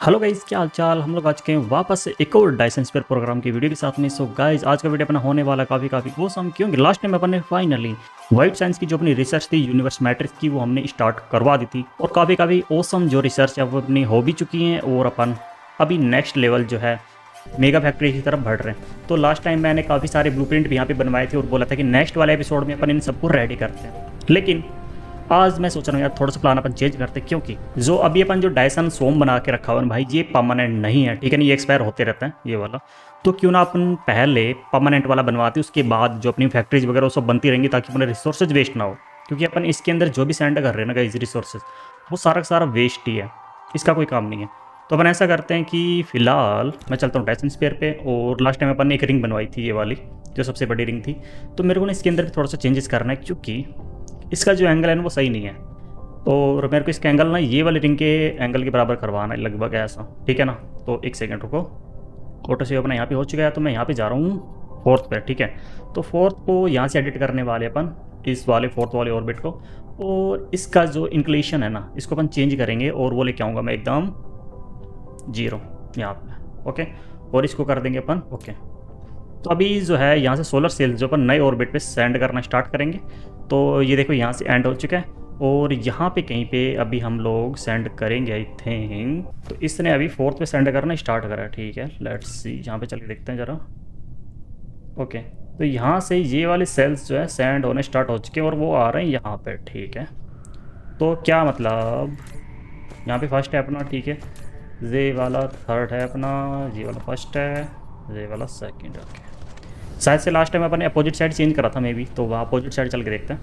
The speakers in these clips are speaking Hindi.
हेलो गाइज़ क्या हाल चाल हम लोग आज के वापस एक और डाइसन स्पेयर प्रोग्राम की वीडियो के साथ में। सो गाइज़ आज का वीडियो अपना होने वाला काफ़ी काफ़ी वो सम क्योंकि लास्ट टाइम अपन ने फाइनली वाइट साइंस की जो अपनी रिसर्च थी यूनिवर्स मैट्रिक्स की, वो हमने स्टार्ट करवा दी थी। और काफ़ी काफ़ी ओसम जो रिसर्च है, वो अपनी हो भी चुकी हैं और अपन अभी नेक्स्ट लेवल जो है मेगा फैक्ट्री की तरफ़ बढ़ रहे हैं। तो लास्ट टाइम मैंने काफ़ी सारे ब्लू भी यहाँ पे बनवाए थे और बोला था कि नेक्स्ट वाले एपिसोड में अपन इन सबको रेडी करते हैं। लेकिन आज मैं सोच रहा हूँ यार थोड़ा सा प्लान अपन चेंज करते, क्योंकि जो अभी अपन जो डायसन सोम बना के रखा हुआ है भाई, ये परमानेंट नहीं है, ठीक है ना? ये एक्सपायर होते रहते हैं, ये वाला। तो क्यों ना अपन पहले परमानेंट वाला बनवाते, उसके बाद जो अपनी फैक्ट्रीज वगैरह, वो सब बनती रहेंगी, ताकि अपने रिसोर्सेज वेस्ट ना हो। क्योंकि अपन इसके अंदर जो भी सेंड कर रहे हैं ना इज़ रिसोर्सेज वो सारा का सारा वेस्ट ही है, इसका कोई काम नहीं है। तो अपन ऐसा करते हैं कि फ़िलहाल मैं चलता हूँ डायसन स्पेयर पे, और लास्ट टाइम अपन ने एक रिंग बनवाई थी, ये वाली, जो सबसे बड़ी रिंग थी। तो मेरे को ना इसके अंदर भी थोड़ा सा चेंजेस करना है, क्योंकि इसका जो एंगल है ना वो सही नहीं है। और मेरे को इसका एंगल ना ये वाले रिंग के एंगल के बराबर करवाना है लगभग ऐसा, ठीक है ना? तो एक सेकेंड रुको। ऑटो सेव अपना यहाँ पे हो चुका है तो मैं यहाँ पे जा रहा हूँ फोर्थ पे, ठीक है? तो फोर्थ को यहाँ से एडिट करने वाले अपन इस वाले फोर्थ वाले ऑर्बिट को। और इसका जो इंक्लेशन है ना, इसको अपन चेंज करेंगे और वो लेके आऊँगा मैं एकदम ज़ीरो यहाँ पे ओके और इसको कर देंगे अपन ओके तो अभी जो है यहाँ से सोलर सेल्स जो अपन नए ऑर्बिट पे सेंड करना स्टार्ट करेंगे। तो ये देखो, यहाँ से एंड हो चुका है और यहाँ पे कहीं पे अभी हम लोग सेंड करेंगे आई थिंक तो इसने अभी फोर्थ पे सेंड करना स्टार्ट करा है ठीक है? लेट्स सी यहाँ पे चल के देखते हैं ज़रा। ओके तो यहाँ से ये वाले सेल्स जो है सेंड होने स्टार्ट हो चुके हैं और वो आ रहे हैं यहाँ पे, ठीक है? तो क्या मतलब? यहाँ पे फ़र्स्ट है अपना, ठीक है? जे वाला थर्ड है अपना, ये वाला फ़र्स्ट है जे वाला सेकंड ओके शायद से लास्ट टाइम अपन अपोजिट साइड चेंज करा था मे भी तो वहाँ अपोजिट साइड चल के देखते हैं.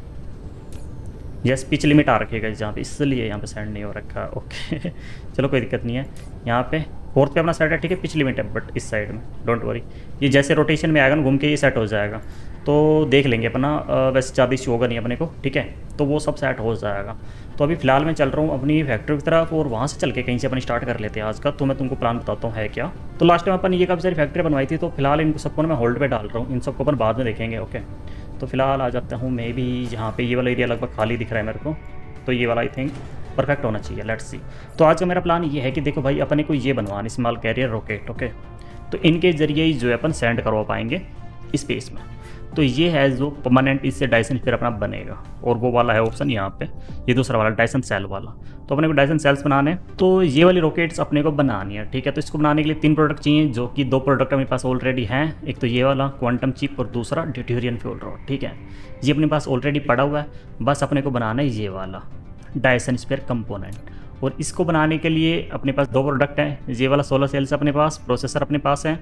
यस पिच लिमिट आ रखेगा जहाँ पे इसलिए यहाँ पे सेंड नहीं हो रखा. ओके चलो कोई दिक्कत नहीं है. यहाँ पे फोर्थ पे अपना सेट है, ठीक है पिच लिमिट है बट इस साइड में. डोंट वरी ये जैसे रोटेशन में आएगा ना, घूम के ये सेट हो जाएगा. तो देख लेंगे अपना वैसे ज़्यादा इश्यू होगा नहीं अपने को, ठीक है? तो वो सब सेट हो जाएगा. तो अभी फ़िलहाल मैं चल रहा हूँ अपनी फैक्ट्री की तरफ़ और वहाँ से चल के कहीं से अपन स्टार्ट कर लेते हैं आज का। तो मैं तुमको प्लान बताता हूँ, है क्या? तो लास्ट टाइम अपन ये काफ़ी सारी फैक्ट्री बनवाई थी तो फ़िलहाल इन सबको मैं होल्ड पर डाल रहा हूँ। इन सबको अपन बाद में देखेंगे ओके तो फ़िलहाल आ जाता हूँ मैं भी यहाँ पर ये वाला एरिया लगभग खाली दिख रहा है मेरे को। तो ये वाला आई थिंक परफेक्ट होना चाहिए लेट्स सी तो आज का मेरा प्लान ये है कि देखो भाई, अपने को ये बनवाना स्मॉल कैरियर रॉकेट ओके तो इनके ज़रिए ही जो है अपन सेंड करवा पाएँगे स्पेस में। तो ये है जो परमानेंट इससे डायसन फिर अपना बनेगा। और वो वाला है ऑप्शन यहाँ पे। ये दूसरा वाला डायसन सेल वाला। तो अपने को डायसन सेल्स बनाने तो ये वाली रॉकेट्स अपने को बनानी है, ठीक है? तो इसको बनाने के लिए तीन प्रोडक्ट चाहिए, जो कि दो प्रोडक्ट अपने पास ऑलरेडी हैं। एक तो ये वाला क्वांटम चिप और दूसरा ड्यूटोरियन फ्यूल रॉड ठीक है? ये अपने पास ऑलरेडी पड़ा हुआ है। बस अपने को बनाना है ये वाला डायसन स्पेयर कंपोनेंट और इसको बनाने के लिए अपने पास दो प्रोडक्ट हैं। ये वाला सोलर सेल्स अपने पास प्रोसेसर अपने पास है।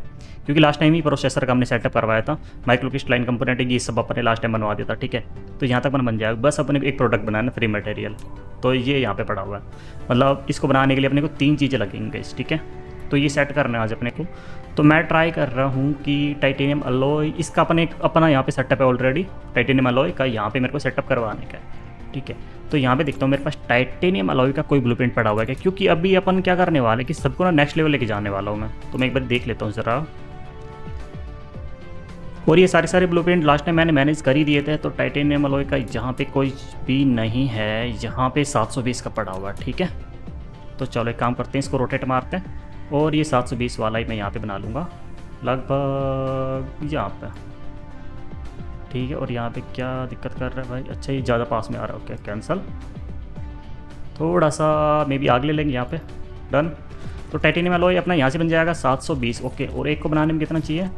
क्योंकि लास्ट टाइम ही प्रोसेसर का हमने सेटअप करवाया था। माइक्रोकिस्ट लाइन कंपोनेंट ये सब अपने लास्ट टाइम बनवा दिया था, ठीक है? तो यहाँ तक बन बन जाएगा। बस अपने एक प्रोडक्ट बनाना फ्री मटेरियल तो ये यहाँ पर पड़ा हुआ है। मतलब इसको बनाने के लिए अपने को तीन चीज़ें लगेंगे ठीक है? तो ये सेट करना है आज अपने को। तो मैं ट्राई कर रहा हूँ कि टाइटेनियम अलॉय इसका अपने अपना यहाँ पे सेटअप है ऑलरेडी टाइटेनियम अलॉय का यहाँ पे मेरे को सेटअप करवाने का है, ठीक है? तो यहाँ पे देखता हूँ, मेरे पास टाइटेनियम अलॉय का कोई ब्लूप्रिंट पड़ा हुआ है क्या? क्योंकि अभी अपन क्या करने वाले कि सबको ना नेक्स्ट लेवल लेके जाने वाला हूँ मैं। तो मैं एक बार देख लेता हूँ ज़रा। और ये सारे सारे ब्लूप्रिंट लास्ट टाइम मैंने मैनेज कर ही दिए थे तो टाइटेनियम अलॉय का यहाँ पे कोई भी नहीं है। यहाँ पे 720 का पड़ा हुआ ठीक है? तो चलो एक काम करते हैं, इसको रोटेट मारते हैं। और ये 720 वाला ही मैं यहाँ पे बना लूँगा। लगभग यहाँ पे। ठीक है, और यहाँ पे क्या दिक्कत कर रहा है भाई? अच्छा ये ज़्यादा पास में आ रहा है। ओके कैंसल थोड़ा सा मे बी आग ले लेंगे यहाँ पे। डन तो टाइटेनियम अलॉय अपना यहाँ से बन जाएगा 720 ओके और एक को बनाने में कितना चाहिए?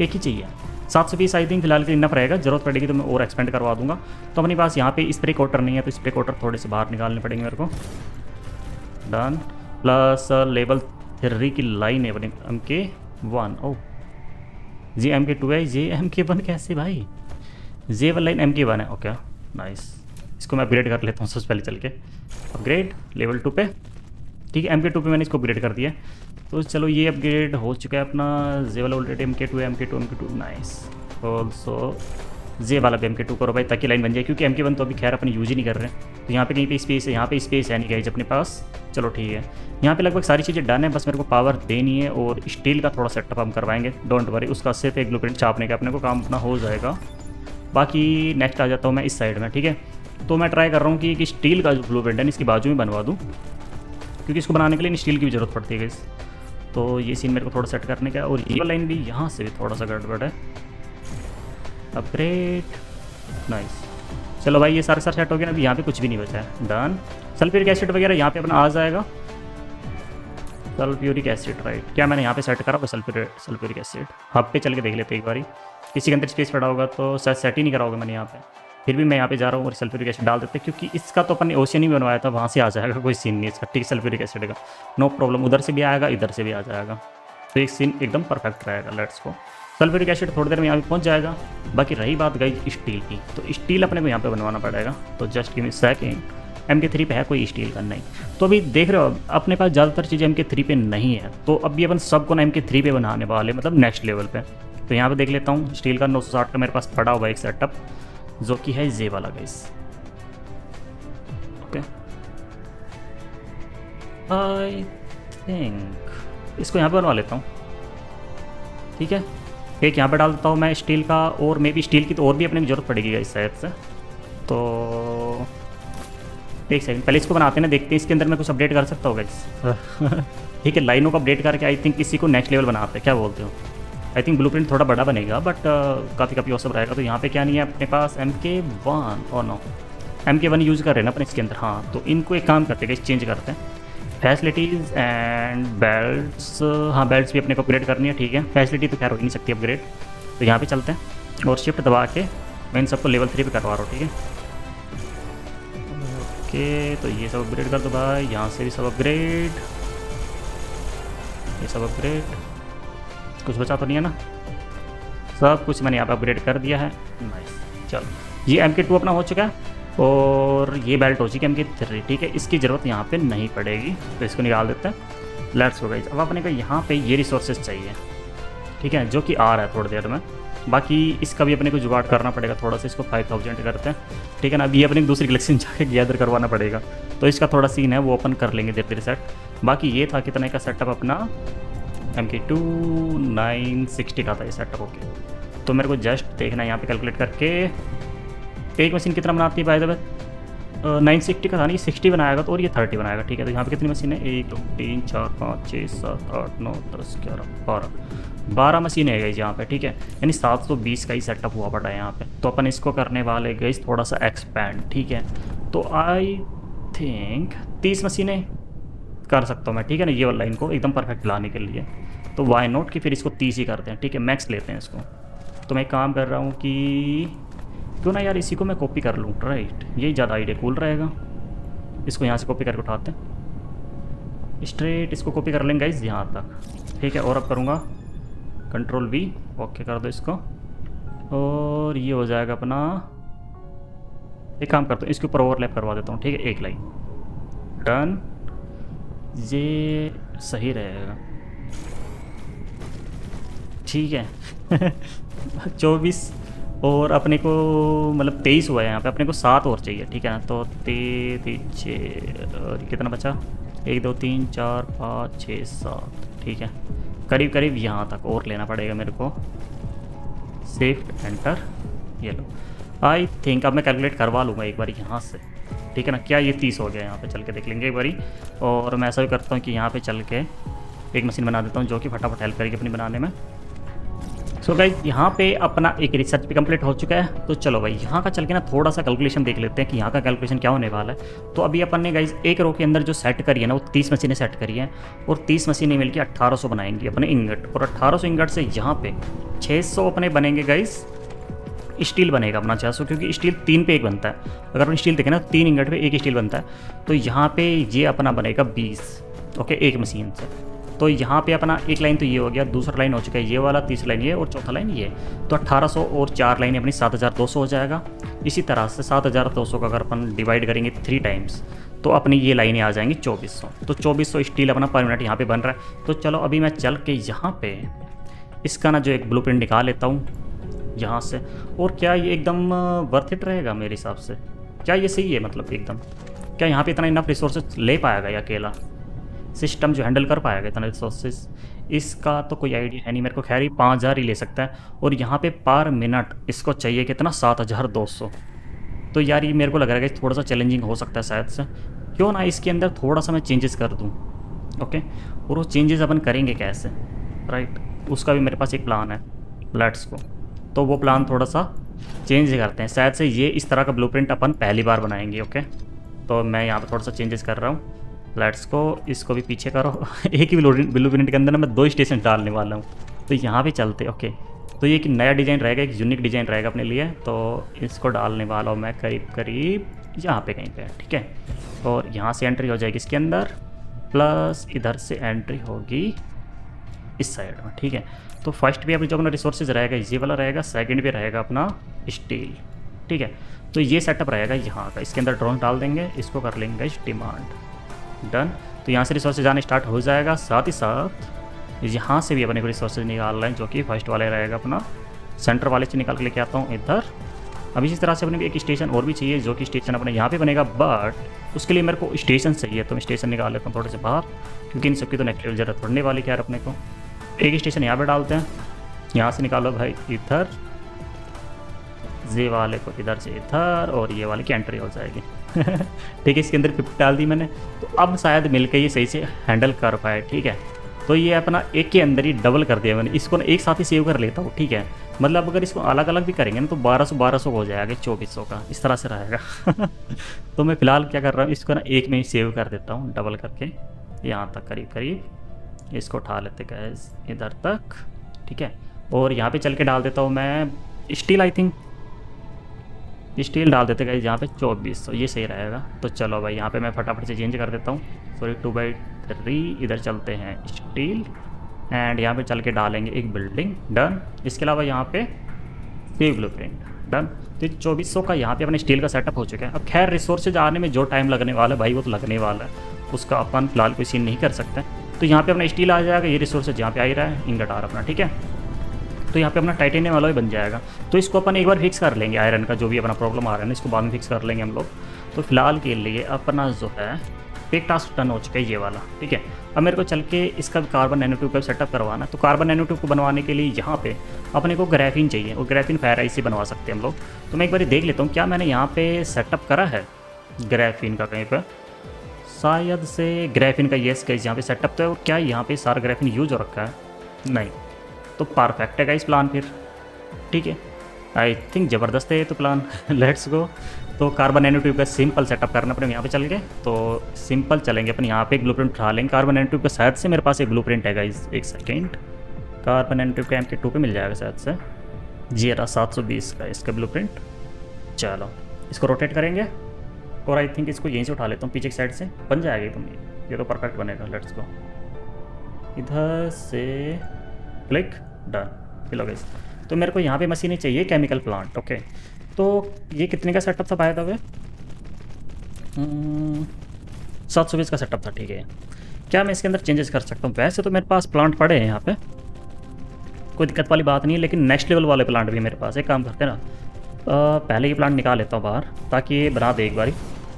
एक ही चाहिए। 720 आई थिंक फ़िलहाल के इनफ रहेगा। ज़रूरत पड़ेगी तो मैं और एक्सपेंड करवा दूँगा। तो अपने पास यहाँ पे स्प्रे कोटर नहीं है तो स्प्रे कोटर थोड़े से बाहर निकालने पड़ेंगे मेरे को। डन प्लस लेवल थ्री की लाइन है अपने एम के वन ओ जी एम के टू है। जी एम के वन कैसे भाई? जे वन लाइन एम की वन है ओके नाइस इसको मैं अपग्रेड कर लेता हूँ सबसे पहले चल के। अपग्रेड लेवल टू पे। ठीक है एम के टू पे मैंने इसको अपग्रेड कर दिया। तो चलो ये अपग्रेड हो चुका है अपना जे वाला already M K two M K two M K two nice also J वाला भी एम के टू करो भाई, ताकि लाइन बन जाए, क्योंकि एम के वन तो अभी खैर अपने यूज़ ही नहीं कर रहे हैं। तो यहाँ पे कहीं पे स्पेस है, यहाँ पे स्पेस है नहीं गई अपने पास। चलो ठीक है। यहाँ पे लगभग सारी चीज़ें डन है, बस मेरे को पावर देनी है और स्टील का थोड़ा सेटअप हम करवाएँगे। डोंट वरी उसका सिर्फ़ एक ब्लूप्रिंट छापने का अपने को काम अपना हो जाएगा। बाकी नेक्स्ट आ जाता हूँ मैं इस साइड में, ठीक है? तो मैं ट्राई कर रहा हूँ कि एक स्टील का जो ब्लू प्रिंट है, इसकी बाजू में बनवा दूँ, क्योंकि इसको बनाने के लिए स्टील की भी ज़रूरत पड़ती है इस तो ये सीन मेरे को थोड़ा सेट करने का और ये लाइन भी यहाँ से भी थोड़ा सा गड़बड़ है। अपग्रेड नाइस चलो भाई, ये सारे सारे सेट हो गया अभी यहाँ पे कुछ भी नहीं बचा है। डन सल्फ्यूरिक एसिड वगैरह यहाँ पे अपना आ जाएगा। सल्फ्यूरिक एसिड राइट क्या मैंने यहाँ पे सेट करा हुआ सल्फ्यूरिक सल्फ्यूरिक एसिड? हब पे चल के देख लेते एक बारी। किसी के अंदर स्पेस पड़ा होगा तो शायद सेट ही नहीं करा होगा मैंने यहाँ पे। फिर भी मैं यहाँ पे जा रहा हूँ और सल्फ्यूरिक एसिड डाल देते क्योंकि इसका तो अपन ओशन ही बनवाया था, वहाँ से आ जाएगा, कोई सीन नहीं इसका, ठीक सल्फ्यूरिक एसिड का। नो प्रॉब्लम उधर से भी आएगा, इधर से भी आ जाएगा। तो एक सीन एकदम परफेक्ट रहेगा लेट्स को सल्फ्यूरिक एसिड थोड़ी देर में यहाँ पे पहुँच जाएगा। बाकी रही बात गई स्टील की तो स्टील अपने को यहाँ पे बनवाना पड़ेगा। तो just give me second M K three पे है, कोई स्टील का नहीं। तो अभी देख रहे हो, अपने पास ज़्यादातर चीज़ें एम के थ्री पे नहीं है। तो अभी अपन सबको ना एम के थ्री पे बनाने वाले मतलब नेक्स्ट लेवल पे। तो यहाँ पे देख लेता हूँ स्टील का नौ सौ साठ का मेरे पास पड़ा हुआ एक सेटअप जो कि है जे वाला गाइस ओके आई थिंक इसको यहाँ पे बनवा लेता हूँ। ठीक है? एक यहाँ पे डाल देता हूँ मैं स्टील का, और मे बी स्टील की तो और भी अपने ज़रूरत पड़ेगी इस शायद से। तो एक सेकंड पहले इसको बनाते हैं ना देखते हैं इसके अंदर मैं कुछ अपडेट कर सकता हूँ इस ठीक है लाइनों को अपडेट करके आई थिंक इसी को नेक्स्ट लेवल बनाते हैं क्या बोलते हो? आई थिंक ब्लू थोड़ा बड़ा बनेगा बट काफ़ी काफ़ी औसम रहेगा। तो यहाँ पे क्या नहीं है अपने पास? एम के वन और no M K one use कर रहे हैं ना अपने इसके अंदर हाँ। तो इनको एक काम करते हैं चेंज करते हैं। फैसिलिटीज़ एंड बेल्ट्स हाँ बेल्ट्स भी अपने को अपग्रेड करनी है ठीक है। फैसिलिटी तो खैर हो ही नहीं सकती अपग्रेड तो यहाँ पे चलते हैं और शिफ्ट दबा के मैं इन सबको लेवल थ्री पे करवा रहा हूँ ठीक है। ओके तो ये सब अपग्रेड कर दो भाई। यहाँ से भी सब अपग्रेड ये सब अपग्रेड कुछ बचा तो नहीं है ना? सब कुछ मैंने यहाँ पे अपग्रेड कर दिया है। नाइस चलो। ये एम के टू अपना हो चुका है और ये बेल्ट हो चुकी है एम के थ्री ठीक है? इसकी ज़रूरत यहाँ पे नहीं पड़ेगी। तो इसको निकाल देते हैं। लेट्स हो गई अब अपने को यहाँ पे ये रिसोर्सेज चाहिए, ठीक है? जो कि आ रहा है थोड़ी देर में। बाकी इसका भी अपने को जुगाड़ करना पड़ेगा थोड़ा सा, इसको फाइव थाउज़ेंड करते हैं। ठीक है ना अभी अपने दूसरी कलेक्शन जाके गैदर करवाना पड़ेगा। तो इसका थोड़ा सीन है, वो ओपन कर लेंगे धीरे धीरे सेट बाकी ये था कितने का सेटअप अपना? M K to nine sixty का था ये सेटअप ओके तो मेरे को जस्ट देखना यहाँ पे कैलकुलेट करके। एक मशीन कितना बनाती है बाय नाइन सिक्सटी का था नहीं सिक्सटी बनाएगा तो और ये थर्टी बनाएगा। ठीक है तो यहाँ पे कितनी मशीन है? एक, दो, तीन, चार, पाँच छः सात, आठ, नौ, दस, ग्यारह, बारह। बारह मशीन है गई यहाँ पे, ठीक है? यानी सात सौ बीस का ही सेटअप हुआ पड़ा है यहाँ पे। तो अपन इसको करने वाले गई थोड़ा सा एक्सपैंड ठीक है? तो आई थिंक तीस मशीनें कर सकता हूँ मैं, ठीक है ना? ये वाला लाइन को एकदम परफेक्ट लाने के लिए। तो वाई नोट कि फिर इसको तीस ही करते हैं ठीक है? मैक्स लेते हैं इसको। तो मैं काम कर रहा हूँ कि क्यों ना यार इसी को मैं कॉपी कर लूँ राइट यही ज़्यादा आइडिया कूल रहेगा। इसको यहाँ से कॉपी करके उठाते हैं। स्ट्रेट इसको कॉपी कर लेंगे इस यहाँ तक, ठीक है? और अब करूँगा कंट्रोल वी ओके कर दो इसको। और ये हो जाएगा अपना, एक काम करता हूँ, इसके ऊपर ओवरलैप करवा देता हूँ, ठीक है, एक लाइन डन ये सही रहेगा। ठीक है। चौबीस और अपने को मतलब तेईस हुआ है यहाँ पे, अपने को सात और चाहिए, ठीक है ना? तो ते, छः, और कितना बचा? एक, दो, तीन, चार, पाँच, छः, सात, ठीक है। करीब करीब यहाँ तक और लेना पड़ेगा मेरे को। सेफ्ट एंटर ये लो आई थिंक अब मैं कैलकुलेट करवा लूँगा एक बार यहाँ से। ठीक है ना? क्या ये तीस हो गया? यहाँ पे चल के देख लेंगे एक बारी। और मैं ऐसा भी करता हूँ कि यहाँ पे चल के एक मशीन बना देता हूँ जो कि फटाफट हेल्प करेगी अपनी बनाने में। सो गाइज़ यहाँ पे अपना एक रिसर्च भी कंप्लीट हो चुका है। तो चलो भाई, यहाँ का चल के ना थोड़ा सा कैलकुलेशन देख लेते हैं कि यहाँ का कैलकुलेशन क्या होने वाला है। तो अभी अपन ने गाइज़ एक रो के अंदर जो सेट करी है ना, वो तीस मशीनें सेट करी हैं और तीस मशीनें मिलकर अट्ठारह बनाएँगी अपने इंगट और अट्ठारह इंगट से यहाँ पे छः सौ अपने बनेंगे गाइज़ स्टील बनेगा अपना छः क्योंकि स्टील तीन पे एक बनता है। अगर अपन स्टील देखें ना, तीन इंगट पे एक स्टील बनता है। तो यहाँ पे ये अपना बनेगा बीस ओके एक मशीन से। तो यहाँ पे अपना एक लाइन तो ये हो गया, दूसरा लाइन हो चुका है, ये वाला, तीसरा लाइन ये और चौथा लाइन ये। तो 1800 और चार लाइन अपनी 7200 हो जाएगा। इसी तरह से 7200 का अगर अपन डिवाइड करेंगे थ्री टाइम्स तो अपनी ये लाइनें आ जाएँगी 2400 तो 2400 स्टील अपना पर मिनट यहाँ पे बन रहा है। तो चलो अभी मैं चल के यहाँ पे इसका ना जो एक ब्लू निकाल लेता हूँ, यहाँ से। और क्या ये एकदम वर्थ इट रहेगा मेरे हिसाब से? क्या ये सही है मतलब एकदम? क्या यहाँ पे इतना इनफ रिसोर्सेज ले पाएगा ये अकेला? सिस्टम जो हैंडल कर पाएगा इतना रिसोर्सेज इसका तो कोई आइडिया है नहीं मेरे को। खैर ही पाँच हज़ार ही ले सकता है। और यहाँ पे पर मिनट, इसको चाहिए कितना? सात हज़ार दो सौ। तो यार, ये मेरे को लग रहा है कि थोड़ा सा चैलेंजिंग हो सकता है शायद से। क्यों ना इसके अंदर थोड़ा सा मैं चेंजेस कर दूँ ओके और वो चेंजेस अपन करेंगे कैसे? राइट उसका भी मेरे पास एक प्लान है लेट्स को तो वो प्लान थोड़ा सा चेंज करते हैं। शायद से ये इस तरह का ब्लूप्रिंट अपन पहली बार बनाएँगे ओके तो मैं यहाँ पर थोड़ा सा चेंजेस कर रहा हूँ। लेट्स को, इसको भी पीछे करो। एक ही ब्लू प्रिंट के अंदर ना मैं दो स्टेशन डालने वाला हूँ। तो यहाँ पे चलते, ओके। तो ये एक नया डिज़ाइन रहेगा, एक यूनिक डिज़ाइन रहेगा अपने लिए। तो इसको डालने वाला हूँ मैं करीब करीब यहाँ पे कहीं पे, ठीक है? और यहाँ से एंट्री हो जाएगी इसके अंदर प्लस इधर से एंट्री होगी इस साइड में, ठीक है? तो फ़र्स्ट भी अपनी जो अपना रिसोर्सेज रहेगा, ये वाला रहेगा सेकंड भी रहेगा अपना स्टील ठीक है? तो ये सेटअप रहेगा यहाँ का, इसके अंदर ड्रोन डाल देंगे, इसको कर लेंगे डिमांड डन तो यहाँ से रिसोर्सेज आने स्टार्ट हो जाएगा। साथ ही साथ यहाँ से भी अपने को रिसोर्सेज निकाल रहे हैं, जो कि फ़र्स्ट वाले रहेगा अपना। सेंटर वाले से निकाल के लेके आता हूँ इधर। अब इसी तरह से अपने एक स्टेशन और भी चाहिए, जो कि स्टेशन अपने यहाँ पे बनेगा। बट उसके लिए मेरे को स्टेशन चाहिए तो मैं स्टेशन निकाल लेता हूँ थोड़े से बाहर, क्योंकि इन सबकी तो नेक्स्ट लेवल ज़रूरत पड़ने वाली क्या अपने को। एक स्टेशन यहाँ पर डालते हैं। यहाँ से निकालो भाई इधर। जे वाले को इधर से इधर, और ये वाले की एंट्री हो जाएगी। ठीक है, इसके अंदर फिफ्टी डाल दी मैंने। तो अब शायद मिलकर ये सही से हैंडल कर पाए, ठीक है? तो ये अपना एक के अंदर ही डबल कर दिया मैंने। इसको ना एक साथ ही सेव कर लेता हूँ, ठीक है? मतलब अगर इसको अलग अलग भी करेंगे ना तो 1200 1200 हो जाएगा, चौबीस सौ का। इस तरह से रहेगा। तो मैं फ़िलहाल क्या कर रहा हूँ, इसको ना एक में ही सेव कर देता हूँ डबल करके। यहाँ तक करीब करीब। इसको उठा लेते गैस इधर तक, ठीक है? और यहाँ पे चल के डाल देता हूँ मैं स्टील आई थिंक स्टील डाल देते गए यहाँ पे चौबीस सौ ये सही रहेगा। तो चलो भाई, यहाँ पे मैं फटाफट से चेंज कर देता हूँ। सॉरी टू बाई थ्री इधर चलते हैं स्टील एंड यहाँ पे चल के डालेंगे एक बिल्डिंग डन इसके अलावा यहाँ पे सेव ब्लू प्रिंट डन तो चौबीस सौ का यहाँ पे अपने स्टील का सेटअप हो चुका है। अब खैर रिसोर्सेज आने में जो टाइम लगने वाला है, भाई, वो तो लगने वाला है। उसका अपन फ़िलहाल कोई सीन नहीं कर सकते। तो यहाँ पे अपना स्टील आ जाएगा, ये रिसोर्सेज यहाँ पे आ ही रहा है इंगट आ रहा अपना, ठीक है? तो यहाँ पे अपना टाइटेनियम भी बन जाएगा। तो इसको अपन एक बार फिक्स कर लेंगे आयरन का जो भी अपना प्रॉब्लम आ रहा है ना, इसको बाद में फिक्स कर लेंगे हम लोग। तो फ़िलहाल के लिए अपना जो है एक टास्क डन हो चुका है ये वाला, ठीक है? अब मेरे को चल के इसका कार्बन नैनो ट्यूब का सेटअप करवाना है। तो कार्बन नैनो ट्यूब को बनवाने के लिए यहाँ पे अपने को ग्राफिन चाहिए, और ग्राफिन फेराइज से बनवा सकते हैं हम लोग। तो मैं एक बार देख लेता हूँ, क्या मैंने यहाँ पे सेटअप करा है ग्राफिन का कहीं पर शायद से ग्राफिन का येस कहीं यहाँ पे सेटअप तो है, और क्या यहाँ पे सारा ग्राफिन यूज़ हो रखा है? नहीं। तो परफेक्ट है इस प्लान फिर। ठीक है? आई थिंक ज़बरदस्त है ये तो प्लान लेट्स गो तो कार्बन नैनो ट्यूब का सिंपल सेटअप करना अपने यहाँ पे चल गए तो सिंपल चलेंगे अपन, यहाँ पे एक ब्लूप्रिंट उठा लेंगे। कार्बन नैनो ट्यूब का शायद से मेरे पास एक ब्लूप्रिंट है गाइस एक सेकेंड कार्बन नैनो ट्यूब का एम के टू पर मिल जाएगा शायद से। जी रहा सात सौ बीस का इसका ब्लूप्रिंट चलो, इसको रोटेट करेंगे। और आई थिंक इसको यहीं से उठा लेता हूँ, पीछे की साइड से। बन जाएगा तुम ये तो परफेक्ट बनेगा। लेट्स को इधर से क्लिक डन चलो गई तो मेरे को यहाँ पे मशीनें चाहिए केमिकल प्लांट ओके तो ये कितने का सेटअप था पाया था वे सात सौ बीस का सेटअप था, ठीक है। क्या मैं इसके अंदर चेंजेस कर सकता हूँ? वैसे तो मेरे पास प्लांट पड़े हैं यहाँ पे। कोई दिक्कत वाली बात नहीं है लेकिन नेक्स्ट लेवल वाले प्लांट भी मेरे पास एक काम करते ना। पहले ये प्लांट निकाल लेता हूँ बाहर, ताकि ये बना दे एक बारी।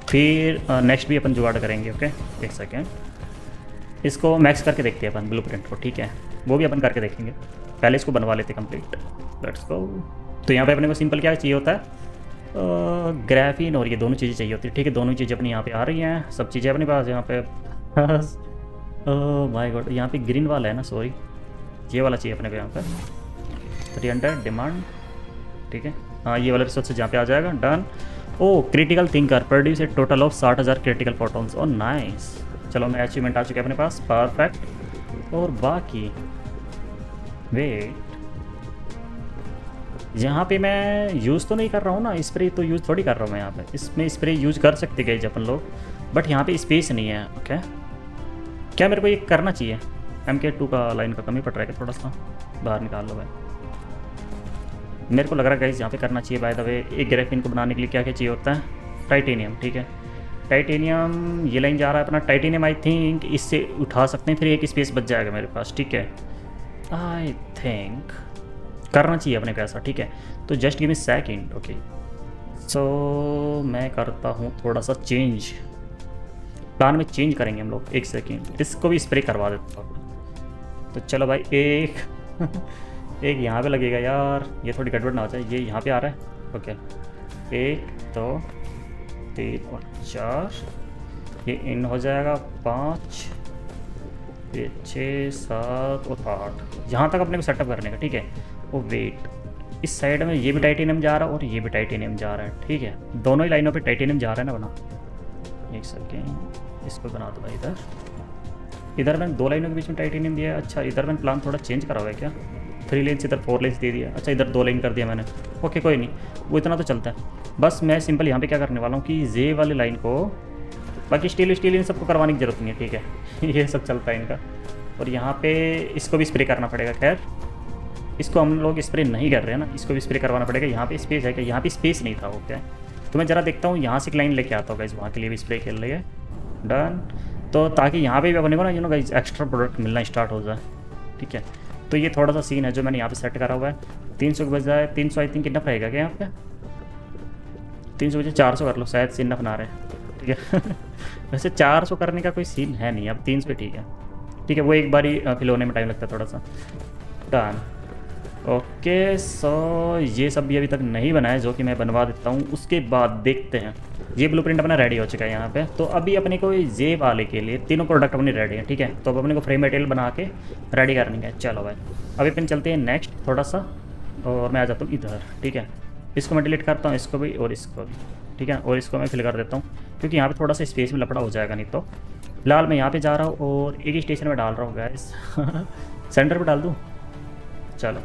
फिर नेक्स्ट भी अपन जुगाड़ करेंगे ओके एक सेकेंड इसको मैक्स करके देखते हैं अपन ब्लू को, ठीक है? वो भी अपन करके देखेंगे। पहले इसको बनवा लेते कंप्लीट लेट्स गो तो यहाँ पे अपने को सिंपल क्या चाहिए होता है? ग्राफिन और ये दोनों चीज़ें चाहिए होती है। ठीक है, दोनों चीज़ें अपनी यहाँ पे आ रही हैं। सब चीज़ें अपने पास यहाँ पे। माय गॉड यहाँ पे ग्रीन वाला है ना सॉरी ये वाला चाहिए अपने को यहाँ पे। थ्री हंड्रेड डिमांड ठीक है। हाँ ये वाला रिसोर्स जहाँ पे आ जाएगा। Done oh critical thinker produce a total of साठ हज़ार क्रिटिकल फोटोन्स ओ नाइस चलो, मैं अचीवमेंट आ चुके अपने पास। परफेक्ट और बाकी वेट यहाँ पे मैं यूज़ तो नहीं कर रहा हूँ ना स्प्रे तो यूज़ थोड़ी कर रहा हूँ मैं यहाँ पे। इसमें स्प्रे यूज़ कर सकते गए अपन लोग बट यहाँ पे स्पेस नहीं है ओके क्या मेरे को ये करना चाहिए? एम के टू का लाइन का कमी पड़ रहा है थोड़ा सा बाहर निकाल लो भाई। मेरे को लग रहा है गाइज़ यहाँ पे करना चाहिए बाय द वे एक ग्रेफिन को बनाने के लिए क्या क्या चाहिए होता है? टाइटेनियम ठीक है। टाइटेनियम ये लाइन जा रहा है अपना टाइटेनियम आई थिंक इससे उठा सकते हैं, फिर एक स्पेस बच जाएगा मेरे पास, ठीक है। आई थिंक करना चाहिए अपने पैसा ठीक है? तो just give me second okay so मैं करता हूँ थोड़ा सा चेंज प्लान में चेंज करेंगे हम लोग, एक सेकेंड इसको भी स्प्रे करवा देता हूँ. तो चलो भाई, एक एक यहाँ पे लगेगा यार. ये थोड़ी गड़बड़ ना हो जाए. ये यहाँ पे आ रहा है. ओके एक, दो, तीन और चार. ये इन हो जाएगा. पाँच छः, सात और आठ। यहाँ तक अपने को सेटअप करने का, ठीक है? वो वेट इस साइड में ये भी टाइटेनियम जा रहा है और ये भी टाइटेनियम जा रहा है, ठीक है? दोनों ही लाइनों पे टाइटेनियम जा रहा है ना बना? एक सेकेंड इसको बना दो इधर। इधर मैंने दो लाइनों के बीच में टाइटेनियम दिया अच्छा इधर मैंने प्लान थोड़ा चेंज करा हुआ है क्या? थ्री लेंस इधर फोर लेंस दे दिया। अच्छा इधर दो लाइन कर दिया मैंने। ओके कोई नहीं, वो इतना तो चलता है। बस मैं सिंपल यहाँ पे क्या करने वाला हूँ कि जे वाली लाइन को बाकी स्टील स्टील इन सबको करवाने की ज़रूरत नहीं है, ठीक है? ये सब चलता है इनका। और यहाँ पे इसको भी स्प्रे करना पड़ेगा, खैर। इसको हम लोग स्प्रे नहीं कर रहे हैं ना, इसको भी स्प्रे करवाना पड़ेगा। यहाँ पे स्पेस है क्या? यहाँ पे स्पेस नहीं था ओके तो मैं ज़रा देखता हूँ, यहाँ से एक लाइन लेके आता होगा इस वहाँ के लिए भी स्प्रे खेल रही है। डन तो ताकि यहाँ पे भी अपने को ना you know guys extra product मिलना स्टार्ट हो जाए, ठीक है? तो ये थोड़ा सा सीन है जो मैंने यहाँ पे सेट करा हुआ है। तीन सौ के बजाय तीन सौ आई थिंक इनफ रहेगा क्या यहाँ पे? तीन सौ बजे चार सौ कर लो, शायद से इनफ ना रहे। है। वैसे चार सौ करने का कोई सीन है नहीं, अब तीन सौ ठीक है। ठीक है, वो एक बार ही फिल होने में टाइम लगता है थोड़ा सा। डन ओके सो ये सब भी अभी तक नहीं बनाया जो कि मैं बनवा देता हूँ। उसके बाद देखते हैं। ये ब्लूप्रिंट अपना रेडी हो चुका है यहाँ पे। तो अभी अपने को ये वाले के लिए तीनों प्रोडक्ट अपने रेडी हैं, ठीक है? तो अब अपने को फ्रेम मटेरियल बना के रेडी करनी है। चलो भाई। अभी अपन चलते हैं नेक्स्ट थोड़ा सा। और मैं आ जाता हूँ इधर, ठीक है? इसको मैं डिलीट करता हूँ, इसको भी और इसको भी। ठीक है, और इसको मैं फिल कर देता हूँ, क्योंकि यहाँ पे थोड़ा सा स्पेस में लपड़ा हो जाएगा नहीं तो। फ़िलहाल मैं यहाँ पे जा रहा हूँ और एक ही स्टेशन में डाल रहा हूँ गैस सेंटर पे डाल दूँ? चलो,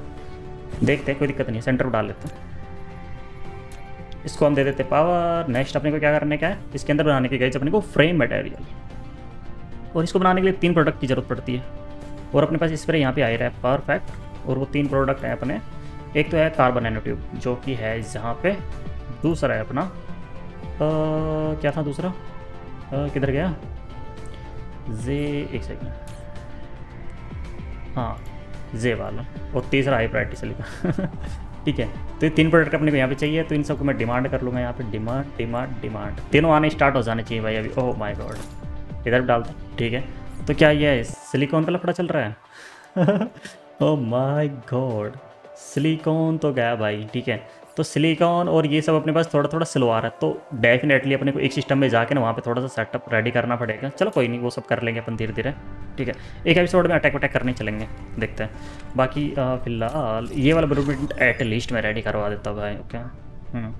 देखते हैं, कोई दिक्कत नहीं है सेंटर पर डाल लेते हैं। इसको हम दे देते पावर नेक्स्ट अपने को क्या करने का है? इसके अंदर बनाने की गई अपने को फ्रेम मटेरियल और इसको बनाने के लिए तीन प्रोडक्ट की ज़रूरत पड़ती है। और अपने पास स्प्रे यहाँ पे आ रहा है परफेक्ट और वो तीन प्रोडक्ट हैं अपने। एक तो है कार्बन नैनो ट्यूब जो कि है यहाँ पे दूसरा है अपना क्या था दूसरा? किधर गया? जे, एक सेकेंड हाँ जे वाला। और तीसरा हाई प्रायरिटी से लिखा। ठीक है तो ये तीन प्रोडक्ट अपने को यहाँ पे चाहिए तो इन सबको मैं डिमांड कर लूँगा यहाँ पे। डिमांड डिमांड डिमांड तीनों आने स्टार्ट हो जाने चाहिए भाई अभी। ओह माय गॉड इधर डाल दो। ठीक है तो क्या ये सिलिकॉन का लफड़ा चल रहा है? ओह माय गॉड सिलिकॉन तो गया भाई, ठीक है। तो सिलिकॉन और ये सब अपने पास थोड़ा थोड़ा स्लो आ रहा है। तो डेफिनेटली अपने को एक सिस्टम में जाके ना वहाँ पे थोड़ा सा सेटअप रेडी करना पड़ेगा। चलो कोई नहीं, वो सब कर लेंगे अपन धीरे धीरे ठीक है? एक एपिसोड में अटैक वटैक करने चलेंगे। देखते हैं। बाकी फ़िलहाल ये वाला ब्लूप्रिंट एट लीस्ट मैं रेडी करवा देता हूँ भाई ओके हम्म।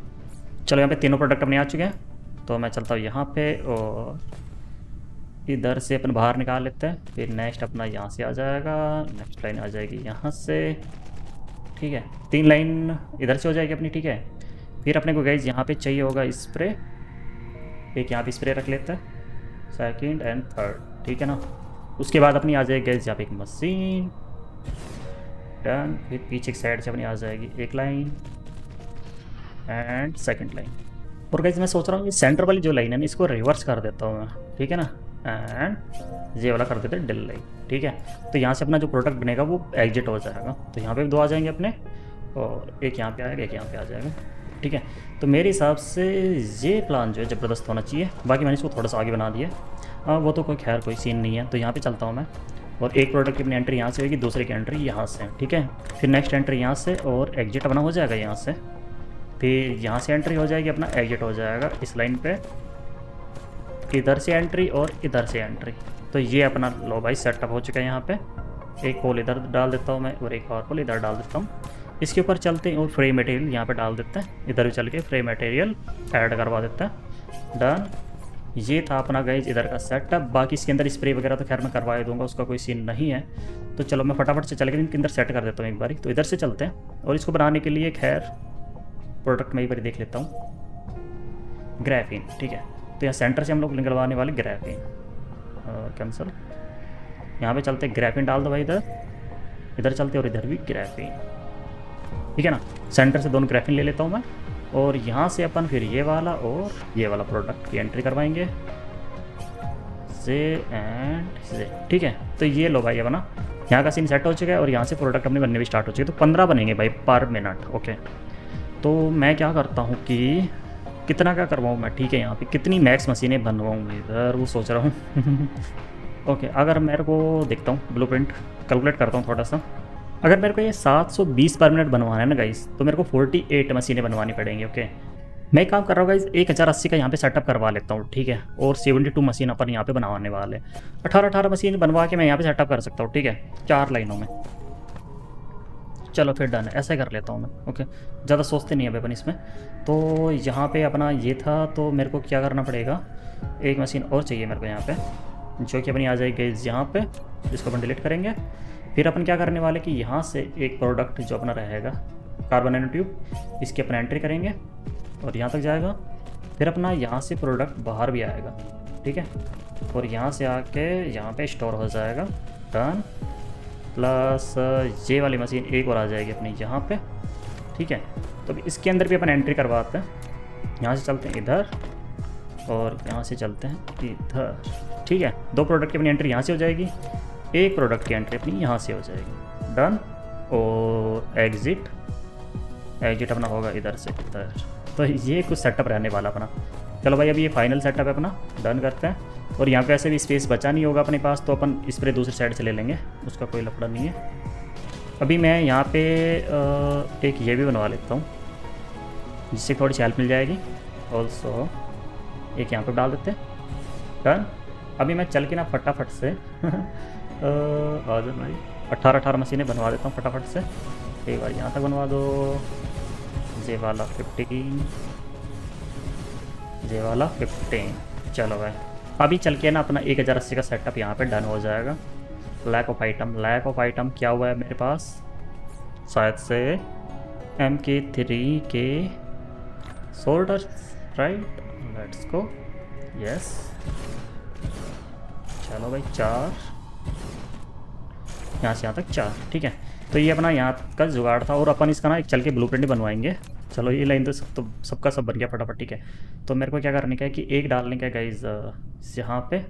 चलो यहाँ पे तीनों प्रोडक्ट अपने आ चुके हैं। तो मैं चलता हूँ यहाँ पे और इधर से अपन बाहर निकाल लेते हैं। फिर नेक्स्ट अपना यहाँ से आ जाएगा। नेक्स्ट लाइन आ जाएगी यहाँ से। ठीक है? तीन लाइन इधर से हो जाएगी अपनी, ठीक है? फिर अपने को गैस यहाँ पे चाहिए होगा स्प्रे एक यहाँ पे स्प्रे रख लेते हैं। सेकंड एंड थर्ड ठीक है ना? उसके बाद अपनी आ जाएगी गैस यहाँ पे एक मशीन डन फिर पीछे की साइड से अपनी आ जाएगी एक लाइन एंड सेकंड लाइन और गैस मैं सोच रहा हूँ ये सेंटर वाली जो लाइन है ना, इसको रिवर्स कर देता हूँ मैं, ठीक है ना? एंड ये वाला कर देते हैं डिल लाइन ठीक है? तो यहाँ से अपना जो प्रोडक्ट बनेगा वो एग्जिट हो जाएगा। तो यहाँ पे दो आ जाएँगे अपने, और एक यहाँ पे आएगा, एक यहाँ पे आ जाएगा, ठीक है? तो मेरे हिसाब से ये प्लान जो है ज़बरदस्त होना चाहिए। बाकी मैंने इसको थोड़ा सा आगे बना दिया। हाँ वो तो कोई खैर, कोई सीन नहीं है। तो यहाँ पर चलता हूँ मैं। और एक प्रोडक्ट की अपनी एंट्री यहाँ से होगी, दूसरे की एंट्री यहाँ से, ठीक है? फिर नेक्स्ट एंट्री यहाँ से, और एग्जिट अपना हो जाएगा यहाँ से। फिर यहाँ से एंट्री हो जाएगी, अपना एग्जिट हो जाएगा। इस लाइन पे इधर से एंट्री और इधर से एंट्री तो ये अपना लो भाई सेटअप हो चुका है यहाँ पे। एक होल इधर डाल देता हूँ मैं और एक और होल इधर डाल देता हूँ। इसके ऊपर चलते हैं और फ्री मटेरियल यहाँ पे डाल देते हैं। इधर भी चल के फ्री मटेरियल ऐड करवा देते हैं। डन ये था अपना गाइज़ इधर का सेटअप बाकी इसके अंदर स्प्रे वगैरह तो खैर मैं करवा दूँगा, उसका कोई सीन नहीं है। तो चलो मैं फटाफट से चल के इनके अंदर सेट कर देता हूँ एक बार। तो इधर से चलते हैं और इसको बनाने के लिए खैर प्रोडक्ट मैं एक बार देख लेता हूँ। ग्राफिन ठीक है। तो यहाँ सेंटर से हम लोग निकलवाने वाले ग्राफिन कैंसल यहाँ पे चलते ग्राफिन डाल दो भाई इधर। इधर चलते और इधर भी ग्राफिन ठीक है ना? सेंटर से दोनों ग्राफिन ले लेता हूँ मैं। और यहाँ से अपन फिर ये वाला और ये वाला प्रोडक्ट की एंट्री करवाएँगे। से एंड से ठीक है? तो ये लो भाई अपना यहाँ का सीन सेट हो चुका है और यहाँ से प्रोडक्ट अपने बनने भी स्टार्ट हो चुके तो पंद्रह बनेंगे भाई पर मिनट ओके तो मैं क्या करता हूँ कि कितना का करवाऊँ मैं? ठीक है यहाँ पे कितनी मैक्स मशीनें बनवाऊँ इधर? वो सोच रहा हूँ। ओके अगर मेरे को देखता हूँ ब्लू प्रिंट कैलकुलेट करता हूँ थोड़ा सा। अगर मेरे को ये 720 पर मिनट बनवाना है ना गाइस तो मेरे को 48 मशीनें बनवानी पड़ेंगी ओके मैं काम कर रहा हूँ गाइज़ एक हज़ार अस्सी का यहाँ पे सेटअप करवा लेता हूँ, ठीक है? और सेवेंटी टू मशीन अपन यहाँ पे बनवाने वाले अठारह अठारह मशीन बनवा के मैं यहाँ पे सेटअप कर सकता हूँ, ठीक है? चार लाइनों में। चलो फिर डन ऐसा कर लेता हूँ मैं ओके ज़्यादा सोचते नहीं है अपन इसमें। तो यहाँ पे अपना ये था तो मेरे को क्या करना पड़ेगा? एक मशीन और चाहिए मेरे को यहाँ पे, जो कि अपनी आ जाएगी यहाँ पे, जिसको अपन डिलीट करेंगे। फिर अपन क्या करने वाले कि यहाँ से एक प्रोडक्ट जो अपना रहेगा कार्बन नैनो ट्यूब इसकी अपन एंट्री करेंगे और यहाँ तक जाएगा। फिर अपना यहाँ से प्रोडक्ट बाहर भी आएगा, ठीक है? और यहाँ से आके यहाँ पे स्टोर हो जाएगा। डन प्लस ये वाली मशीन एक और आ जाएगी अपनी यहाँ पे। ठीक है? तो इसके अंदर भी अपन एंट्री करवाते हैं। यहाँ से चलते हैं इधर और यहाँ से चलते हैं इधर। ठीक है? दो प्रोडक्ट की अपनी एंट्री यहाँ से हो जाएगी। एक प्रोडक्ट की एंट्री अपनी यहाँ से हो जाएगी। डन और एग्ज़िट एग्जिट अपना होगा इधर से इधर तो ये कुछ सेटअप रहने वाला अपना। चलो भाई अभी ये फाइनल सेटअप है अपना। डन करते हैं। और यहाँ पे ऐसे भी स्पेस बचा नहीं होगा अपने पास तो अपन स्प्रे दूसरी साइड से ले लेंगे। उसका कोई लफड़ा नहीं है। अभी मैं यहाँ पे एक ये भी बनवा लेता हूँ, जिससे थोड़ी सी हेल्प मिल जाएगी। ऑल्सो एक यहाँ पर डाल देते हैं। डन अभी मैं चल के ना फटाफट से जाओ भाई अट्ठारह अठारह मशीनें बनवा देता हूँ फटाफट से। एक बार यहाँ तक बनवा दो। जे वाला फिफ्टीन जे वाला फिफ्टीन चलो भाई। अभी चल के ना अपना एक हज़ार अस्सी का सेटअप यहाँ पे डन हो जाएगा। Lack of item lack of item क्या हुआ है मेरे पास? शायद से एम के थ्री के shoulder right let's go yes चलो भाई, चार। यहाँ से यहाँ तक चार, ठीक है। तो ये अपना यहाँ का जुगाड़ था और अपन इसका ना एक चल के ब्लू प्रिंट बनवाएँगे। चलो ये लाइन तो सब तो सबका सब बन गया फटाफट, ठीक है। तो मेरे को क्या करने का है कि एक डालने का गाइज़ यहाँ पे,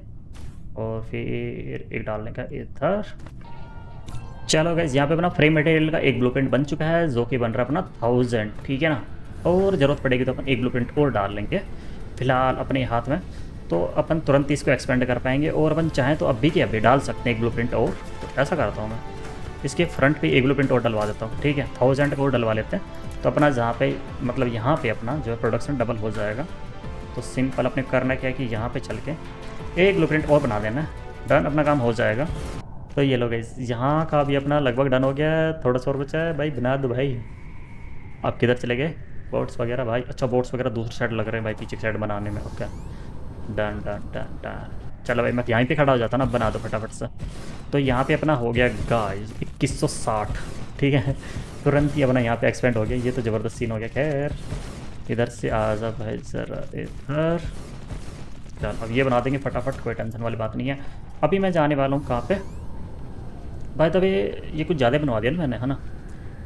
और फिर एक डालने का इधर। चलो गाइज़ यहाँ पे अपना फ्रेम मटेरियल का एक ब्लूप्रिंट बन चुका है, जो कि बन रहा है अपना थाउज़ेंड ठीक है ना। और ज़रूरत पड़ेगी तो अपन एक ब्लूप्रिंट और डाल लेंगे, फ़िलहाल अपने हाथ में। तो अपन तुरंत इसको एक्सपेंड कर पाएँगे, और अपन चाहें तो अभी के अभी डाल सकते हैं एक ब्लूप्रिंट और। तो ऐसा करता हूँ मैं। इसके फ्रंट पे एक ब्लूप्रिंट और डलवा देता हूँ, ठीक है। थाउज़ेंड और डलवा लेते हैं। तो अपना जहाँ पे मतलब यहाँ पे अपना जो है प्रोडक्शन डबल हो जाएगा। तो सिंपल अपने करना क्या है कि यहाँ पे चल के एक ब्लूप्रिंट और बना देना डन अपना काम हो जाएगा। तो ये लोग यहाँ का भी अपना लगभग डन हो गया है। थोड़ा सा और बचा है भाई, बना दो भाई। आप किधर चले गए? बोट्स वगैरह भाई। अच्छा बोट्स वगैरह दूसरी साइड लग रहे हैं भाई, पीछे साइड बनाने में। Okay done done done done चलो भाई, मैं यहीं पे खड़ा हो जाता ना बना दो फटाफट से। तो यहाँ पे अपना हो गया गाइस इक्कीस ठीक है? तुरंत ही अपना यहाँ पे एक्सपेंड हो गया। ये तो ज़बरदस्त सीन हो गया। खैर, इधर से आ जा भाई ज़रा इधर। चल, अब ये बना देंगे फटाफट, कोई टेंशन वाली बात नहीं है। अभी मैं जाने वाला हूँ कहाँ पे? भाई तभी ये कुछ ज़्यादा बनवा दिया ना मैंने, है ना?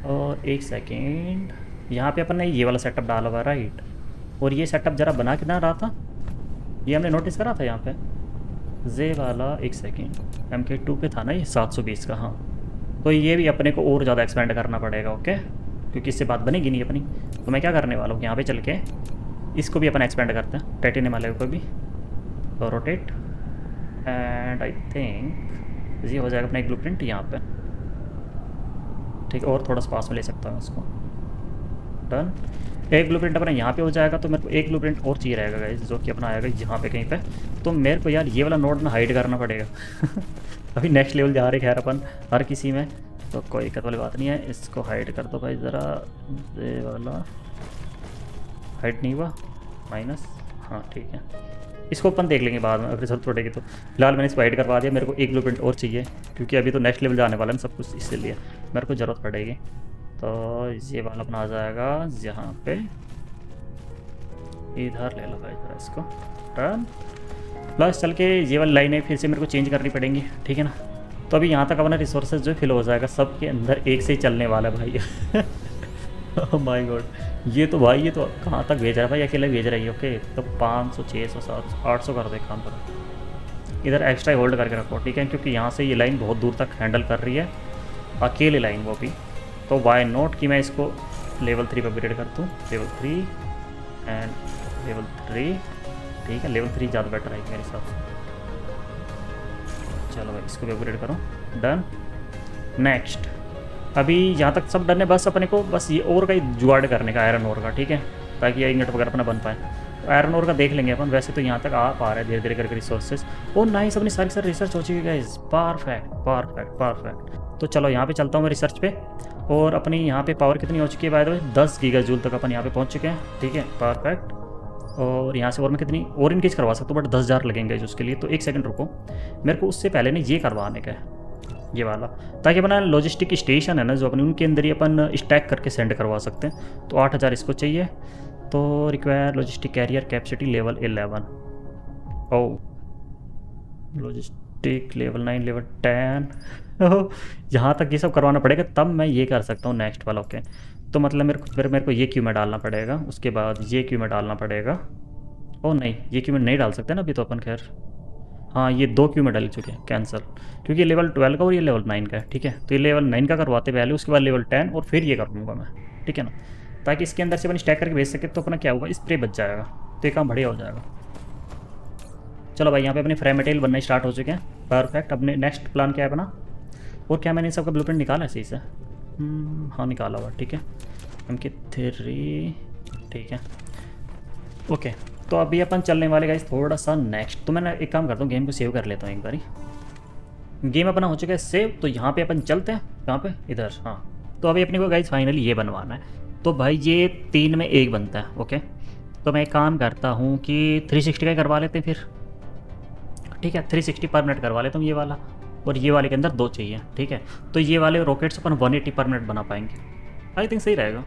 और एक सेकेंड यहाँ पे अपन ने ये वाला सेटअप डाला हुआ राइट और ये सेटअप ज़रा बना कितना रहा था? ये हमने नोटिस करा था यहाँ पे? जे वाला, एक सेकेंड एम के टू पे था ना ये, सात सौ बीस का हाँ। तो ये भी अपने को और ज़्यादा एक्सपेंड करना पड़ेगा ओके क्योंकि इससे बात बनेगी नहीं अपनी। तो मैं क्या करने वाला हूँ यहाँ पे चल के इसको भी अपन एक्सपेंड करते हैं टाइटेनियम वाले को भी। तो रोटेट एंड आई थिंक ये हो जाएगा अपना एक ब्लू प्रिंट यहाँ पर ठीक, और थोड़ा सा पास में ले सकता हूँ उसको डन एक ब्लू प्रिंट अपना यहाँ पे हो जाएगा तो मेरे को एक ब्लू प्रिंट और चाहिए रहेगा गाइज़ जो कि अपना आएगा यहाँ पे कहीं पे। तो मेरे को यार ये वाला नोट ना हाइड करना पड़ेगा। अभी नेक्स्ट लेवल जा रहे खैर अपन, हर किसी में। तो कोई दिक्कत वाली बात नहीं है, इसको हाइड कर दो भाई ज़रा। ये वाला। हाइड नहीं हुआ? माइनस हाँ ठीक है। इसको अपन देख लेंगे बाद में, अगर ज़रूरत पड़ेगी तो। फ़िलहाल मैंने इसको हाइड करवा दिया, मेरे को एक ब्लू और चाहिए, क्योंकि अभी तो नेक्स्ट लेवल जाने वाला है सब कुछ, इसलिए मेरे को ज़रूरत पड़ेगी। तो ये वाला अपना आ जाएगा यहाँ पे इधर ले लो भाई जरा इसको। टर्न प्लस चल के ये वाली लाइनें फिर से मेरे को चेंज करनी पड़ेंगी, ठीक है ना? तो अभी यहाँ तक अपना रिसोर्सेज जो फिल हो जाएगा सब के अंदर एक से ही चलने वाला भाई। माय गॉड ये तो भाई, ये तो कहाँ तक भेज रहा है भाई? अकेले भेज रही है ओके तो पाँच सौ छः सौ, सात सौ, आठ सौ कर दे काम पर इधर एक्स्ट्रा होल्ड करके रखो, ठीक है? क्योंकि यहाँ से ये लाइन बहुत दूर तक हैंडल कर रही है। अकेले लाइन वो भी। तो वाई नोट कि मैं इसको लेवल थ्री पर अपग्रेड कर दूँ level three and level three ठीक है? लेवल थ्री ज़्यादा बेटर है मेरे हिसाब से। चलो भाई, इसको भी अपग्रेड करो। डन नेक्स्ट अभी यहाँ तक सब डन है, बस अपने को, बस ये और का ही जुगाड़ करने का आयरन और का, ठीक है? ताकि इंगट वगैरह अपना बन पाए। आयरन और का देख लेंगे अपन। वैसे तो यहाँ तक आ पा रहे हैं धीरे धीरे करके रिसोर्सेज और ना ही अपनी सारी सारी रिसर्च हो चुकी है परफेक्ट परफेक्ट परफेक्ट तो चलो यहाँ पे चलता हूँ मैं रिसर्च पे। और अपनी यहाँ पे पावर कितनी हो चुकी है बाय द वे दस गीगा जूल तक अपन यहाँ पे पहुँच चुके हैं। ठीक है परफेक्ट और यहाँ से और मैं कितनी, और इनकेज करवा सकता हूँ बट दस हज़ार लगेंगे उसके लिए तो एक सेकंड रुको। मेरे को उससे पहले ना ये करवाने का है, ये वाला। ताकि अपना लॉजिस्टिक स्टेशन है ना, जो अपने, उनके अंदर ही अपन स्टैक करके सेंड करवा सकते हैं। तो आठ हज़ार इसको चाहिए। तो require logistic carrier capacity level eleven oh logistic level nine level ten यहाँ तक ये सब करवाना पड़ेगा, तब मैं ये कर सकता हूँ नेक्स्ट वाला ओके तो मतलब मेरे को, फिर मेरे को ये क्यू में डालना पड़ेगा, उसके बाद ये क्यू में डालना पड़ेगा। ओ नहीं, ये क्यू में नहीं डाल सकते ना अभी तो अपन, खैर। हाँ ये दो क्यू में डाल चुके हैं कैंसिल क्योंकि लेवल ट्वेल्व का और ये लेवल नाइन का है, ठीक है? तो ये लेवल नाइन का करवाते पहले, उसके बाद लेवल टेन और फिर ये कर लूँगा मैं, ठीक है ना? ताकि इसके अंदर से अपन स्टैक करके भेज सके तो अपना क्या होगा स्प्रे बच जाएगा। तो ये काम बढ़िया हो जाएगा। चलो भाई यहाँ पे अपने फ्रेम मटेरियल बनना स्टार्ट हो चुके हैं। परफेक्ट अपने नेक्स्ट प्लान क्या है अपना? और क्या मैंने सबका ब्लू प्रिंट निकाला है सही से? हम्म, हाँ निकाला हुआ ठीक है। एम के थ्री ठीक है। ओके तो अभी अपन चलने वाले गाइस थोड़ा सा नेक्स्ट तो मैं एक काम करता हूँ गेम को सेव कर लेता हूँ एक बारी। गेम अपना हो चुका है सेव तो यहाँ पे अपन चलते हैं। कहाँ पे? इधर हाँ। तो अभी अपने को गाइस फाइनली ये बनवाना है। तो भाई ये तीन में एक बनता है ओके तो मैं एक काम करता हूँ कि 360 का करवा लेते हैं फिर। ठीक है 360 पर मिनट करवा लेता हूँ ये वाला, और ये वाले के अंदर दो चाहिए, ठीक है? तो ये वाले रॉकेट्स अपन 180 पर मिनट बना पाएँगे। आई थिंक सही रहेगा।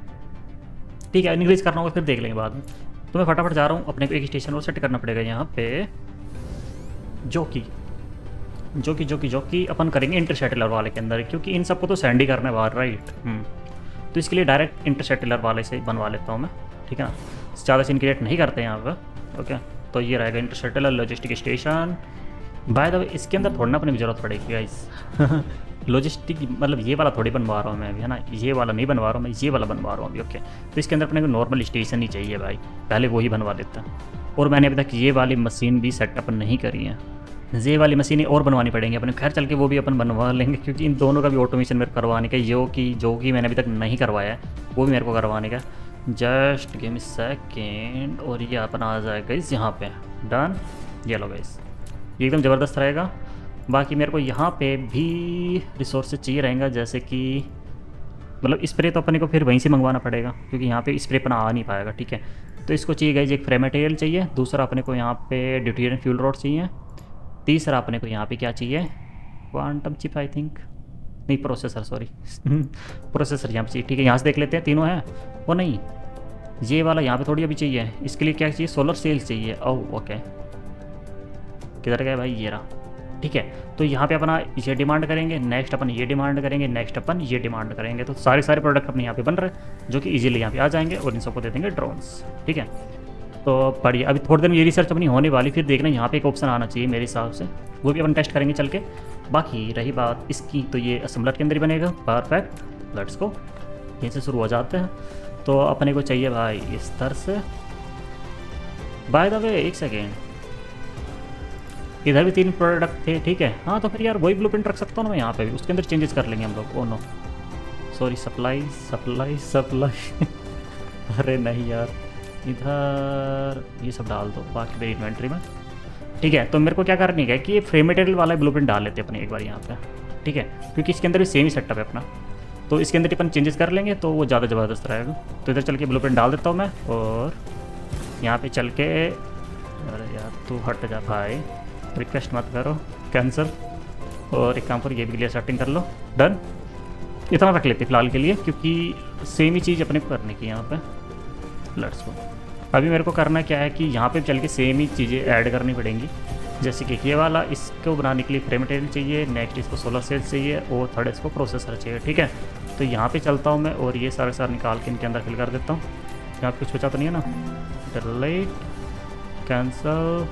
ठीक है इंक्रीज करना होगा, फिर देख लेंगे बाद में। तो मैं फटाफट जा रहा हूँ, अपने एक स्टेशन और सेट करना पड़ेगा यहाँ पे। जो कि जो कि जो कि जो कि अपन करेंगे इंटरसेटलर वाले के अंदर, क्योंकि इन सबको तो सैंडी करना है बाहर राइट तो इसके लिए डायरेक्ट इंटरसेटलर वाले से बनवा लेता हूँ मैं, ठीक है ना? ज़्यादा सीन क्रिएट नहीं करते हैं यहाँ पर ओके तो ये रहेगा interstellar logistic station by the way इसके अंदर थोड़ी ना अपने ज़रूरत पड़ेगी गाइस लॉजिस्टिक मतलब ये वाला थोड़ी बनवा रहा हूँ मैं अभी, है ना? ये वाला नहीं बनवा रहा हूँ मैं, ये वाला बनवा रहा हूँ अभी ओके तो इसके अंदर अपने को नॉर्मल स्टेशन ही चाहिए भाई. पहले वही बनवा देता. और मैंने अभी तक ये वाली मशीन भी सेटअप नहीं करी है. ये वाली मशीनें और बनवानी पड़ेंगी अपने खैर, चल के वो भी अपन बनवा लेंगे, क्योंकि इन दोनों का भी ऑटोमेशन मेरे करवाने का, जो कि जो कि मैंने अभी तक नहीं करवाया है, वो भी मेरे को करवाने का. जस्ट गेम सेकेंड और ये अपन आ जाएगा इस यहाँ पे. डन ये लो गाइस ये एकदम ज़बरदस्त रहेगा। बाकी मेरे को यहाँ पे भी रिसोर्सेज चाहिए रहेगा, जैसे कि मतलब स्प्रे तो अपने को फिर वहीं से मंगवाना पड़ेगा, क्योंकि यहाँ पे स्प्रे अपना आ नहीं पाएगा, ठीक है। तो इसको चाहिए गाइज़ एक फ्रे मटेरियल चाहिए, दूसरा अपने को यहाँ पे ड्यूटीरियन फ्यूल रोड चाहिए, तीसरा अपने को यहाँ पे क्या चाहिए? क्वांटम चिप आई थिंक नहीं प्रोसेसर सॉरी प्रोसेसर यहाँ पे चाहिए, ठीक है, यहाँ से देख लेते हैं, तीनों हैं। वो नहीं, ये वाला यहाँ पे थोड़ी अभी चाहिए, इसके लिए क्या चाहिए? सोलर सेल्स चाहिए। ओ ओके किधर गया भाई? ये रहा। ठीक है तो यहाँ पे अपना ये डिमांड करेंगे नेक्स्ट अपन ये डिमांड करेंगे नेक्स्ट अपन ये डिमांड करेंगे। तो सारे सारे प्रोडक्ट अपने यहाँ पे बन रहे जो कि इजीली यहाँ पे आ जाएँगे और इन सबको दे देंगे ड्रोन्स ठीक है तो बढ़िया अभी थोड़ी देर में ये रिसर्च अपनी होने वाली, फिर देखना यहाँ पे एक ऑप्शन आना चाहिए मेरे हिसाब से। वो भी अपन टेस्ट करेंगे चल के बाकी रही बात, इसकी तो ये असम्बलर के अंदर ही बनेगा। परफेक्ट लेट्स को यहीं से शुरू हो जाते हैं। तो अपने को चाहिए भाई इस तरह से। बाय द वे एक सेकेंड इधर भी तीन प्रोडक्ट थे, ठीक है। हाँ तो फिर यार वही ब्लू रख सकता हूँ ना मैं यहाँ पे भी। उसके अंदर चेंजेस कर लेंगे हम लोग। ओ no sorry supply supply supply अरे नहीं यार। इधर ये सब डाल दो, बाकी मेरी इन्वेंट्री में। ठीक है तो मेरे को क्या करनी है कि ये फ्रेम मटेरियल वाला ब्लू डाल लेते अपने एक बार यहाँ पे। ठीक है, क्योंकि इसके अंदर भी सेम ही सेटअप है अपना। तो इसके अंदर अपन चेंजेस कर लेंगे तो वो ज़्यादा ज़बरदस्त रहेगा। तो इधर चल के ब्लू डाल देता हूँ मैं, और यहाँ पे चल के अरे यार, तू हट जा भाई। रिक्वेस्ट मत करो कैंसिल और एक काम पर ये भी क्लियर सेटिंग कर लो. डन इतना रख लेते फ़िलहाल के लिए, क्योंकि सेम ही चीज़ अपने को करने की यहाँ पे. लेट्स को अभी मेरे को करना क्या है कि यहाँ पे चल के सेम ही चीज़ें ऐड करनी पड़ेंगी. जैसे कि ये वाला, इसको बनाने के लिए फ्रेम मटेरियल चाहिए नेक्स्ट इसको सोलर सेल्स चाहिए, और थर्ड इसको प्रोसेसर चाहिए, ठीक है? तो यहाँ पे चलता हूँ मैं, और ये सारे सारे निकाल के इनके अंदर फिल कर देता हूँ. यहाँ पे कुछ बचा तो नहीं है ना? डर डिलीट कैंसल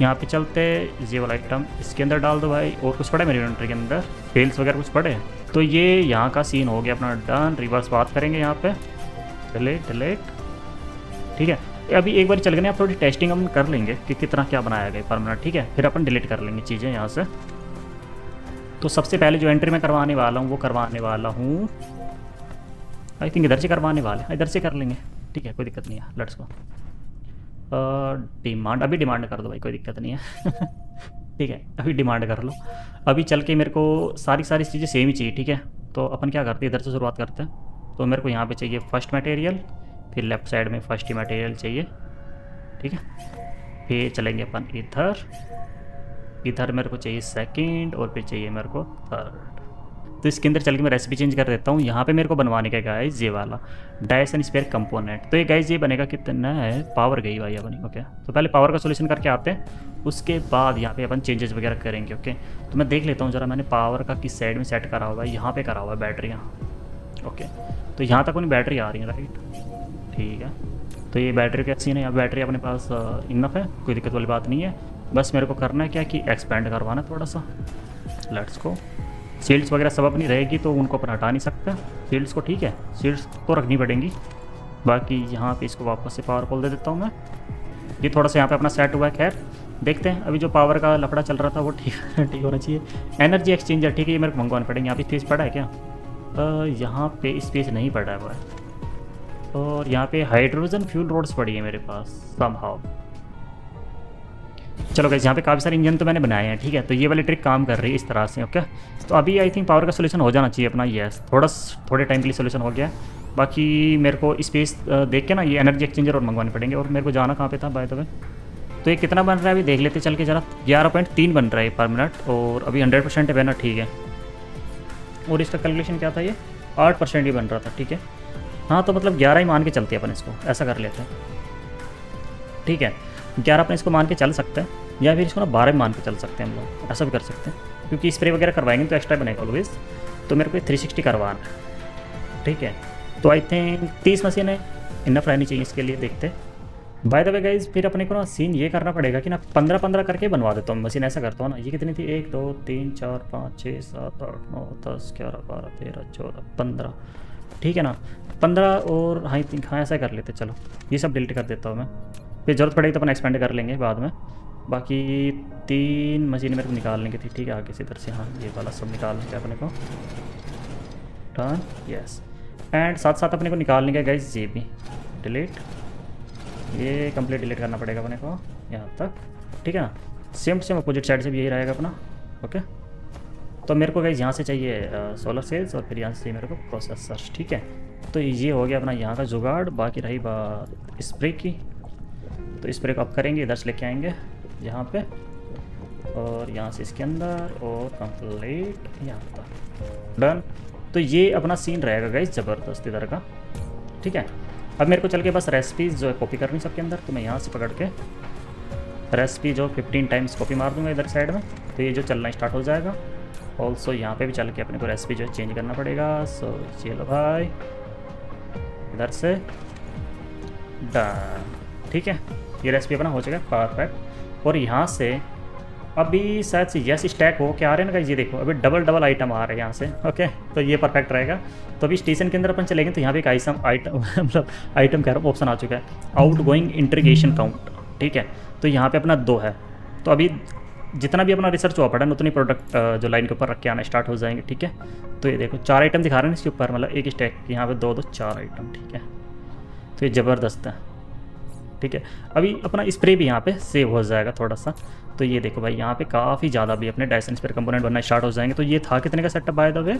यहाँ पे चलते ये वाला आइटम इसके अंदर डाल दो भाई। और कुछ पड़े मेरे इन्वेंट्री के अंदर? फेल्स वगैरह कुछ पड़े? तो ये यहाँ का सीन हो गया अपना डन रिवर्स बात करेंगे यहाँ पे। डिलेट डिलेट ठीक है? अभी एक बार चल गए आप थोड़ी टेस्टिंग हम कर लेंगे कि कितना क्या बनाया गया परमानेंट ठीक है? फिर अपन डिलीट कर लेंगे चीज़ें यहाँ से। तो सबसे पहले जो एंट्री मैं करवाने वाला हूँ, वो करवाने वाला हूँ। आई थिंक इधर से करवाने वाले इधर से कर लेंगे। ठीक है, कोई दिक्कत नहीं है। लेट्स को डिमांड अभी डिमांड कर दो भाई, कोई दिक्कत नहीं है। ठीक है, अभी डिमांड कर लो। अभी चल के मेरे को सारी सारी चीज़ें सेम ही चाहिए, ठीक है? तो अपन क्या करते हैं, इधर से शुरुआत करते हैं। तो मेरे को यहाँ पे चाहिए फ़र्स्ट मटेरियल फिर लेफ़्ट साइड में फ़र्स्ट ही मटेरियल चाहिए, ठीक है? फिर चलेंगे अपन इधर। इधर मेरे को चाहिए सेकंड और फिर चाहिए मेरे को थर्ड तो इसके अंदर चल के मैं रेसिपी चेंज कर देता हूँ। यहाँ पे मेरे को बनवाने का गाइज़ ये वाला। डायस एंड स्पेयर कंपोनेंट तो ये गाइज़ ये बनेगा कितना है? पावर गई भाई अपनी ओके तो पहले पावर का सोल्यूशन करके आते हैं। उसके बाद यहाँ पे अपन चेंजेस वगैरह करेंगे ओके तो मैं देख लेता हूँ ज़रा, मैंने पावर का किस साइड में सेट करा हुआ है। यहाँ पर करा हुआ है बैटरियाँ ओके तो यहाँ तक अपनी बैटरी आ रही है राइट ठीक है। तो ये बैटरी का सीन है। यहाँ बैटरी अपने पास इनफ है। कोई दिक्कत वाली बात नहीं है। बस मेरे को करना है क्या कि एक्सपेंड करवाना थोड़ा सा? लेट्स को सील्ड्स वगैरह सब अपनी रहेगी तो उनको अपन हटा नहीं सकते। सील्ड्स को ठीक है सील्ड्स तो रखनी पड़ेंगी। बाकी यहाँ पे इसको वापस से पावर पोल दे देता हूँ मैं। ये थोड़ा सा यहाँ पे अपना सेट हुआ है, खैर। देखते हैं, अभी जो पावर का लफड़ा चल रहा था वो ठीक ठीक होना चाहिए। एनर्जी एक्सचेंजर ठीक है, ये मेरे को मंगवाना पड़ेंगे। यहाँ पे स्पेस पड़ा है क्या? यहाँ पे स्पेस नहीं पड़ा है। और यहाँ पे हाइड्रोजन फ्यूल रोड्स पड़ी है मेरे पास सम हाउ चलो गैस यहाँ पे काफ़ी सारे इंजन तो मैंने बनाए हैं, ठीक है? तो ये वाली ट्रिक काम कर रही है इस तरह से ओके तो अभी आई थिंक पावर का सोल्यूशन हो जाना चाहिए अपना यस थोड़ा थोड़े टाइम के लिए सोल्यूशन हो गया। बाकी मेरे को स्पेस देख के ना ये एनर्जी एक्सचेंजर और मंगवाने पड़ेंगे। और मेरे को जाना कहाँ पे था बाय द वे तो ये कितना बन रहा है अभी? देख लेते चल के ज़रा। ग्यारह पॉइंट तीन बन रहा है पर मिनट और अभी हंड्रेड परसेंट है ना, ठीक है। और इसका कैलकुलेशन क्या था ये? आठ परसेंट ही बन रहा था, ठीक है? हाँ तो मतलब ग्यारह ही मान के चलते अपन इसको, ऐसा कर लेते हैं। ठीक है? ग्यारह अपने इसको मान के चल सकते हैं, या फिर इसको ना बारह मान के चल सकते हैं हम लोग, ऐसा भी कर सकते हैं। क्योंकि स्प्रे वगैरह करवाएँगे तो एक्स्ट्रा बनेगा ऑलवेज तो मेरे को थ्री सिक्सटी करवाना है। ठीक है? तो आई थिंक तीस मशीन है। इनफ रहनी चाहिए इसके लिए, देखते बाय द वे गाइज़ फिर अपने को ना सीन ये करना पड़ेगा कि ना पंद्रह पंद्रह करके बनवा देता हूँ मशीन ऐसा करता हूँ ना। ये कितनी थी? एक, दो, तीन, चार, पाँच छः सात, आठ, नौ, दस, ग्यारह, बारह, तेरह, चौदह, पंद्रह। ठीक है ना? पंद्रह और हाँ थिंक हाँ ऐसा कर लेते चलो। ये सब डिलीट कर देता हूँ मैं। फिर ज़रूरत पड़ेगी तो अपन एक्सपेंड कर लेंगे बाद में। बाकी तीन मशीन मेरे को निकालने की थी, ठीक है, आगे से इधर से हाँ ये वाला सब निकाल लेंगे अपने को। टर्न यस एंड साथ साथ अपने को निकालने का गाइज़ ये भी। डिलीट ये कंप्लीट डिलीट करना पड़ेगा अपने को, यहाँ तक। ठीक है ना? सेम सेम अपोजिट साइड से भी यही रहेगा अपना ओके तो मेरे को गाइज़ यहाँ से चाहिए सोलर सेल्स और फिर यहाँ से मेरे को प्रोसेसर ठीक है? तो ये हो गया अपना यहाँ का जुगाड़, बाकी रही बात स्प्रे की। तो इस को आप करेंगे, इधर से लेके आएँगे, यहाँ पे, और यहाँ से इसके अंदर, और कंप्लीट यहाँ पर डन तो ये अपना सीन रहेगा गाइस ज़बरदस्त इधर का। ठीक है? अब मेरे को चल के बस रेसिपीज़ जो है कॉपी करनी सबके अंदर तो मैं यहाँ से पकड़ के रेसिपी जो 15 टाइम्स कॉपी मार दूँगा इधर साइड में। तो ये जो चलना स्टार्ट हो जाएगा। ऑल्सो यहाँ पे भी चल के अपने को रेसिपी जो है चेंज करना पड़ेगा। सो चलो भाई इधर से। डन ठीक है? ये रेसिपी अपना हो चुका है परफेक्ट और यहाँ से अभी शायद से यस स्टैक हो क्या आ रहे हैं ना ये देखो, अभी डबल डबल आइटम आ रहे हैं यहाँ से ओके तो ये परफेक्ट रहेगा। तो अभी स्टेशन के अंदर अपन चलेंगे तो यहाँ पे एक आइसम आइटम मतलब आइटम कह रहा हूँ ऑप्शन आ चुका है। आउट गोइंग इंट्रीगेशन काउंट ठीक है? तो यहाँ पे अपना दो है। तो अभी जितना भी अपना रिसर्च हुआ पड़ा उतनी प्रोडक्ट जो लाइन के ऊपर रख के आना स्टार्ट हो जाएँगे, ठीक है? तो ये देखो, चार आइटम दिखा रहे हैं इसके ऊपर मतलब एक स्टैक यहाँ पे दो दो, चार आइटम ठीक है? तो ये ज़बरदस्त है। ठीक है। अभी अपना स्प्रे भी यहाँ पे सेव हो जाएगा थोड़ा सा तो ये देखो भाई, यहाँ पे काफ़ी ज़्यादा भी अपने डायसन स्प्रे कंपोनेंट बनना स्टार्ट हो जाएँगे। तो ये था कितने का setup by the way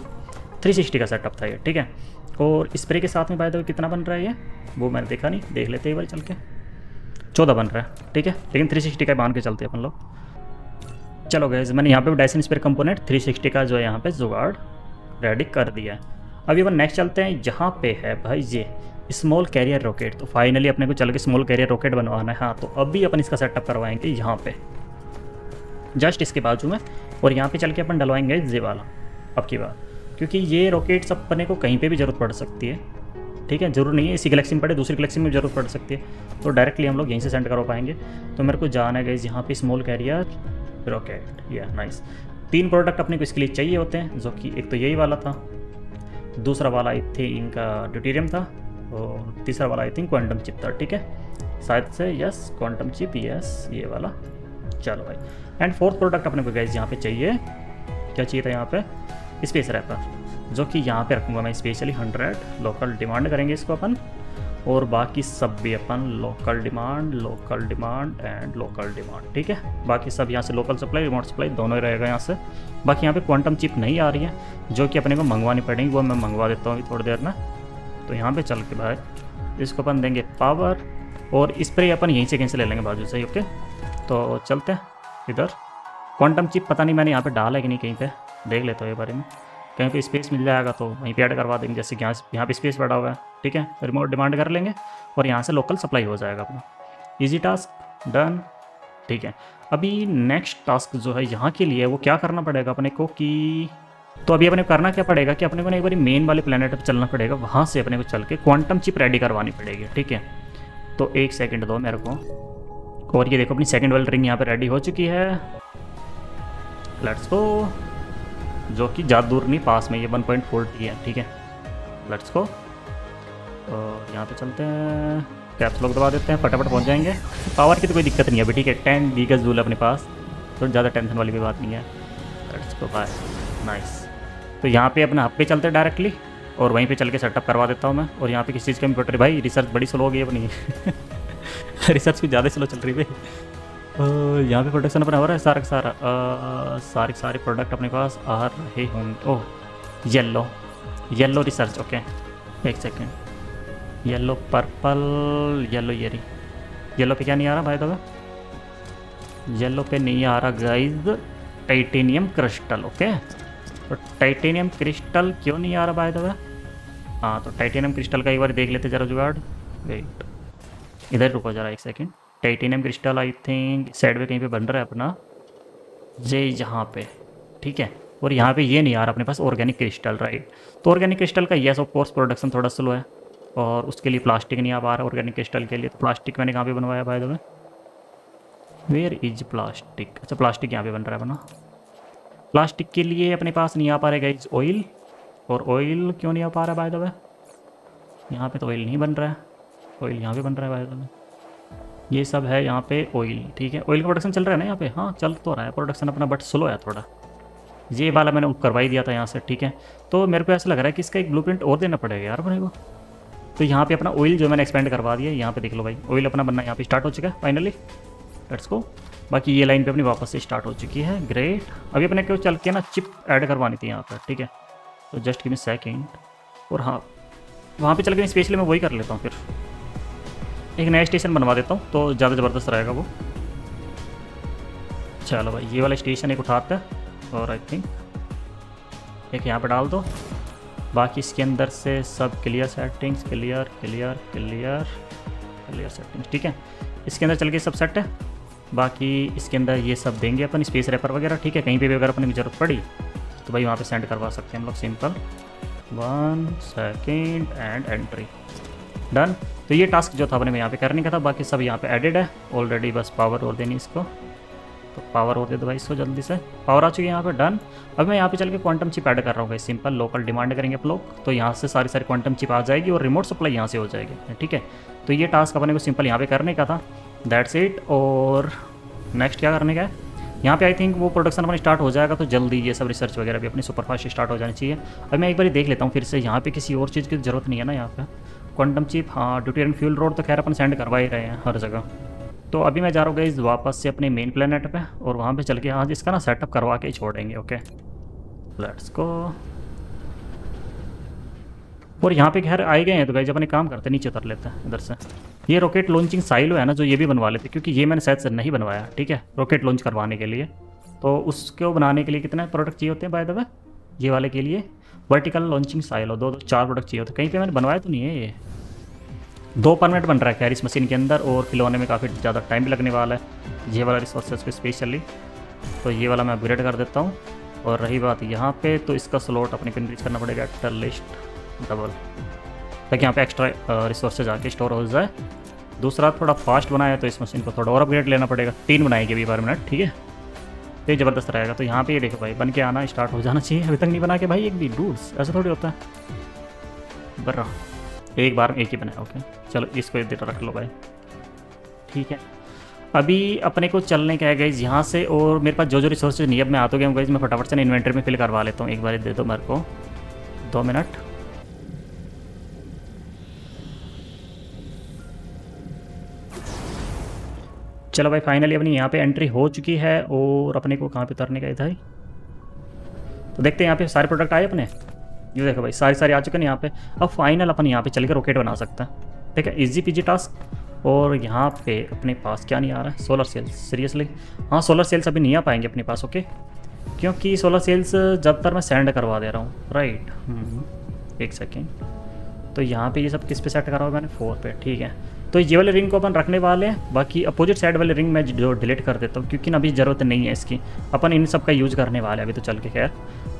three sixty का सेटअप था ये, ठीक है। और स्प्रे के साथ में बाय द वे कितना बन रहा है ये? वो मैंने देखा नहीं, देख लेते एक बार चल के। चौदह बन रहा है, ठीक है। लेकिन थ्री सिक्सटी का मान के चलते अपन लोग। चलो गए मैंने यहाँ पे Dyson sphere component three sixty का जो है यहाँ पे जुगाड़ रेडी कर दिया है। अभी अपन नेक्स्ट चलते हैं यहाँ पे है भाई ये। स्मॉल कैरियर रॉकेट तो फाइनली अपने को चल के स्मॉल कैरियर रॉकेट बनवाना है। हाँ तो अभी अपन इसका सेटअप करवाएँगे यहाँ पे। जस्ट इसके बाजू में। और यहाँ पे चल के अपन डलवाएँगे जे वाला। अब की बात। क्योंकि ये रॉकेट्स अपने को कहीं पे भी ज़रूरत पड़ सकती है। ठीक है? ज़रूर नहीं है। इसी गलेक्सी में पड़े, दूसरी गलेक्सी में ज़रूरत पड़ सकती है। तो डायरेक्टली हम लोग यहीं से सेंड करवा पाएँगे। तो मेरे को जाना है यहाँ पे स्मॉल कैरियर रॉकेट या नाइस तीन प्रोडक्ट अपने को इसके लिए चाहिए होते हैं, जो कि एक तो यही वाला था। दूसरा वाला थी इनका ड्यूटीरियम था। और तीसरा वाला आई थिंक क्वांटम चिप था, ठीक है? शायद से यस क्वांटम चिप यस ये वाला। चलो भाई। एंड फोर्थ प्रोडक्ट अपने को गैस यहाँ पे चाहिए। क्या चाहिए था यहाँ पे? स्पेस रैपर जो कि यहाँ पे रखूँगा मैं स्पेशली हंड्रेड लोकल डिमांड करेंगे इसको अपन। और बाकी सब भी अपन local demand local demand and local demand ठीक है? बाकी सब यहाँ से लोकल सप्लाई रिमोट सप्लाई दोनों ही रहेगा यहाँ से। बाकी यहाँ पे क्वांटम चिप नहीं आ रही है, जो कि अपने को मंगवानी पड़ेगी, वो मैं मंगवा देता हूँ थोड़ी देर में। तो यहाँ पे चल के भाई, इसको अपन देंगे पावर और स्प्रे अपन यहीं से कहीं से ले लेंगे बाजू से ओके तो चलते हैं इधर। क्वांटम चिप पता नहीं मैंने यहाँ पे डाला है कि नहीं कहीं पे, देख लेता हूँ ये बारे में। कहीं पे स्पेस मिल जाएगा तो वहीं पे ऐड करवा देंगे, जैसे यहाँ यहाँ पे स्पेस बढ़ा हुआ है, ठीक है? रिमोट डिमांड कर लेंगे और यहाँ से लोकल सप्लाई हो जाएगा अपना। ईजी टास्क डन ठीक है? अभी नेक्स्ट टास्क जो है यहाँ के लिए, वो क्या करना पड़ेगा अपने को कि तो अभी अपने करना क्या पड़ेगा कि अपने को ना एक बार मेन वाले प्लानट पर चलना पड़ेगा, वहाँ से अपने को चल के क्वांटम चिप रेडी करवानी पड़ेगी, ठीक है? तो एक सेकंड दो मेरे को। और ये देखो, अपनी सेकंड वाली रिंग यहाँ पे रेडी हो चुकी है। लेट्स गो जो कि ज़्यादा दूर नहीं, पास में ये वन पॉइंट फोर टी है, ठीक है? लेट्स गो तो यहाँ पे चलते हैं। कैप्स लोग दबा देते हैं, फटाफट पहुँच जाएँगे। पावर की तो कोई दिक्कत नहीं है अभी, ठीक है? टेन बीगस जूल अपने पास तो ज़्यादा टेंशन वाली भी बात नहीं है। लेट्स गो बाय नाइस तो यहाँ पे अपने हब पे चलते हैं डायरेक्टली और वहीं पे चल के सेटअप करवा देता हूँ मैं। और यहाँ पे किस चीज़ की कंप्यूटर भाई रिसर्च बड़ी स्लो हो गई अपनी। रिसर्च भी ज़्यादा स्लो चल रही है भाई। यहाँ पे प्रोडक्शन अपना हो रहा है सारा का सारा। सारे सारे प्रोडक्ट अपने पास आ रहे होंगे oh yellow yellow research okay एक सेकेंड येल्लो पर्पल येल्लो येरी येल्लो पे क्या नहीं आ रहा, भाई तो येल्लो पे नहीं आ रहा गाइज़ टाइटेनियम क्रिस्टल ओके तो टाइटेनियम क्रिस्टल क्यों नहीं आ रहा भाई तो हाँ तो टाइटेनियम क्रिस्टल का एक बार देख लेते जरा जुगाड़। वेट इधर रुको जरा एक second titanium crystal I think side में कहीं पे बन रहा है अपना। ये यहाँ पे। ठीक है? और यहाँ पे ये नहीं आ रहा अपने पास ऑर्गेनिक क्रिस्टल राइट तो ऑर्गेनिक क्रिस्टल का येस ऑफ़ कोर्स प्रोडक्शन थोड़ा स्लो है। और उसके लिए प्लास्टिक नहीं आ पा रहा ऑर्गेनिक क्रिस्टल के लिए। तो प्लास्टिक मैंने कहाँ पे बनवाया by the way where is plastic अच्छा प्लास्टिक यहाँ पे बन रहा है अपना। प्लास्टिक के लिए अपने पास नहीं आ पा रहा इज़ ऑयल और ऑयल क्यों नहीं आ पा रहा बाय द वे यहाँ पे तो ऑयल नहीं बन रहा है। ऑयल यहाँ पे बन रहा है बाय द वे ये सब है यहाँ पे ऑयल ठीक है? ऑयल का प्रोडक्शन चल रहा है ना यहाँ पे? हाँ चल तो रहा है प्रोडक्शन अपना बट स्लो है थोड़ा। ये वाला मैंने करवा ही दिया था यहाँ से, ठीक है? तो मेरे को ऐसा लग रहा है कि इसका एक ब्लूप्रिंट और देना पड़ेगा यार अपने को। तो यहाँ पे अपना ऑयल जो मैंने एक्सपेंड करवा दिया यहाँ पे देख लो भाई। ऑयल अपना बनना यहाँ पे स्टार्ट हो चुका है फाइनली लेट्स को बाकी ये लाइन पे अपनी वापस से स्टार्ट हो चुकी है। ग्रेट अभी अपने को चल के ना चिप ऐड करवानी थी यहाँ पर, ठीक है? तो जस्ट गिव मी सेकेंड और हाँ वहाँ पे चल के स्पेशली मैं वही कर लेता हूँ फिर। एक नया स्टेशन बनवा देता हूँ तो ज़्यादा ज़बरदस्त रहेगा वो। चलो भाई, ये वाला स्टेशन एक उठाता है, और आई थिंक एक यहाँ पर डाल दो। बाकी इसके अंदर से सब clear settings clear clear clear clear settings ठीक है? इसके अंदर चल के सब सेट है। बाकी इसके अंदर ये सब देंगे अपन स्पेस रेपर वगैरह, ठीक है? कहीं पे भी अगर अपनी ज़रूरत पड़ी तो भाई वहाँ पे सेंड करवा सकते हैं हम लोग simple one second and entry done तो ये टास्क जो था अपने यहाँ पे करने का था, बाकी सब यहाँ पे एडिड है। ऑलरेडी बस पावर और देनी इसको। तो पावर और दे दो भाई इसको जल्दी से। पावर आ चुकी है यहाँ पे डन अब मैं यहाँ पे चल के क्वांटम चिप ऐड कर रहा हूँ भाई सिंपल लोकल डिमांड करेंगे आप लोग। तो यहाँ से सारी सारी क्वांटम चिप आ जाएगी और रिमोट सप्लाई यहाँ से हो जाएगी, ठीक है? तो ये टास्क अपने को सिंपल यहाँ पे करने का था। दैट्स इट और नेक्स्ट क्या करने का है? यहाँ पे आई थिंक वो प्रोडक्शन अपना स्टार्ट हो जाएगा तो जल्दी ये सब रिसर्च वगैरह भी अपनी सुपरफास्ट स्टार्ट हो जानी चाहिए। अब मैं एक बार देख लेता हूँ, फिर से यहाँ पे किसी और चीज़ की ज़रूरत नहीं है ना यहाँ पे। क्वांटम चिप हाँ ड्यूटी एंड फ्यूल रोड तो खैर अपन सेंड करवा ही रहे हैं हर जगह। तो अभी मैं जा रहा हूँ गई वापस से अपने मेन प्लानट पे, और वहाँ पे चल के आज इसका ना सेटअप करवा के छोड़ेंगे ओके लेट्स को और यहाँ पे खैर आए गए हैं तो गई जब अपने काम करते नीचे उतर लेते हैं, इधर से। ये रॉकेट लॉन्चिंग साइलो है ना, जो ये भी बनवा लेते, क्योंकि ये मैंने शायद से नहीं बनवाया, ठीक है रॉकेट लॉन्च करवाने के लिए। तो उसको बनाने के लिए कितने प्रोडक्ट चाहिए होते हैं बाय द वे ये वाले के लिए वर्टिकल लॉन्चिंग साइलो दो दो, चार प्रोडक्ट चाहिए होते कहीं पे मैंने बनवाया तो नहीं है ये। दो परमिट बन रहा है खैर इस मशीन के अंदर, और खिलौने में काफ़ी ज़्यादा टाइम भी लगने वाला है। ये वाला रिसोर्सेज पे स्पेशली तो ये वाला मैं अपग्रेड कर देता हूँ। और रही बात यहाँ पे तो इसका स्लॉट अपने को इंक्रीज करना पड़ेगा एक्टर लिस्ट डबल ताकि यहाँ पे एक्स्ट्रा रिसोर्सेज आके स्टोर हो जाए। दूसरा थोड़ा फास्ट बनाया तो इस मशीन को थोड़ा और अपग्रेड लेना पड़ेगा। तीन बनाएगी अभी मिनट, ठीक है? तो ये ज़बरदस्त रहेगा। तो यहाँ पे ये देखो भाई, बन के आना स्टार्ट हो जाना चाहिए। अभी तक नहीं बना के भाई, एक भी डूड्स ऐसा थोड़ी होता है। बर्रा, एक बार एक ही बनाया ओके चलो, इसको इधर रख लो भाई। ठीक है। अभी अपने को चलने का है गई यहाँ से और मेरे पास जो जो रिसोर्सेज नहीं अब मैं आता हूँ गई मैं फटाफट से इन्वेंटरी में फिल करवा लेता हूँ। एक बार दे दो मेरे को। दो मिनट। चलो भाई फाइनली अपनी यहाँ पे एंट्री हो चुकी है और अपने को कहाँ पे उतरने का था तो देखते हैं यहाँ पे सारे प्रोडक्ट आए अपने। ये देखो भाई सारे सारे आ चुके हैं यहाँ पे। अब फाइनल अपन यहाँ पे चल के रॉकेट बना सकते हैं। ठीक है इजी पीजी टास्क और यहाँ पे अपने पास क्या नहीं आ रहा है? सोलर सेल्स सीरियसली हाँ सोलर सेल्स अभी नहीं आ पाएँगे अपने पास ओके क्योंकि सोलर सेल्स जब तक मैं सेंड करवा दे रहा हूँ राइट हम्म, एक सेकेंड तो यहाँ पे ये सब किस पे सेट करा हुआ मैंने? फोर पे ठीक है। तो ये वाले रिंग को अपन रखने वाले हैं। बाकी अपोजिट साइड वाले रिंग मैं जो डिलीट कर देता हूँ, क्योंकि ना अभी ज़रूरत नहीं है इसकी। अपन इन सब का यूज़ करने वाले हैं अभी तो चल के, खैर।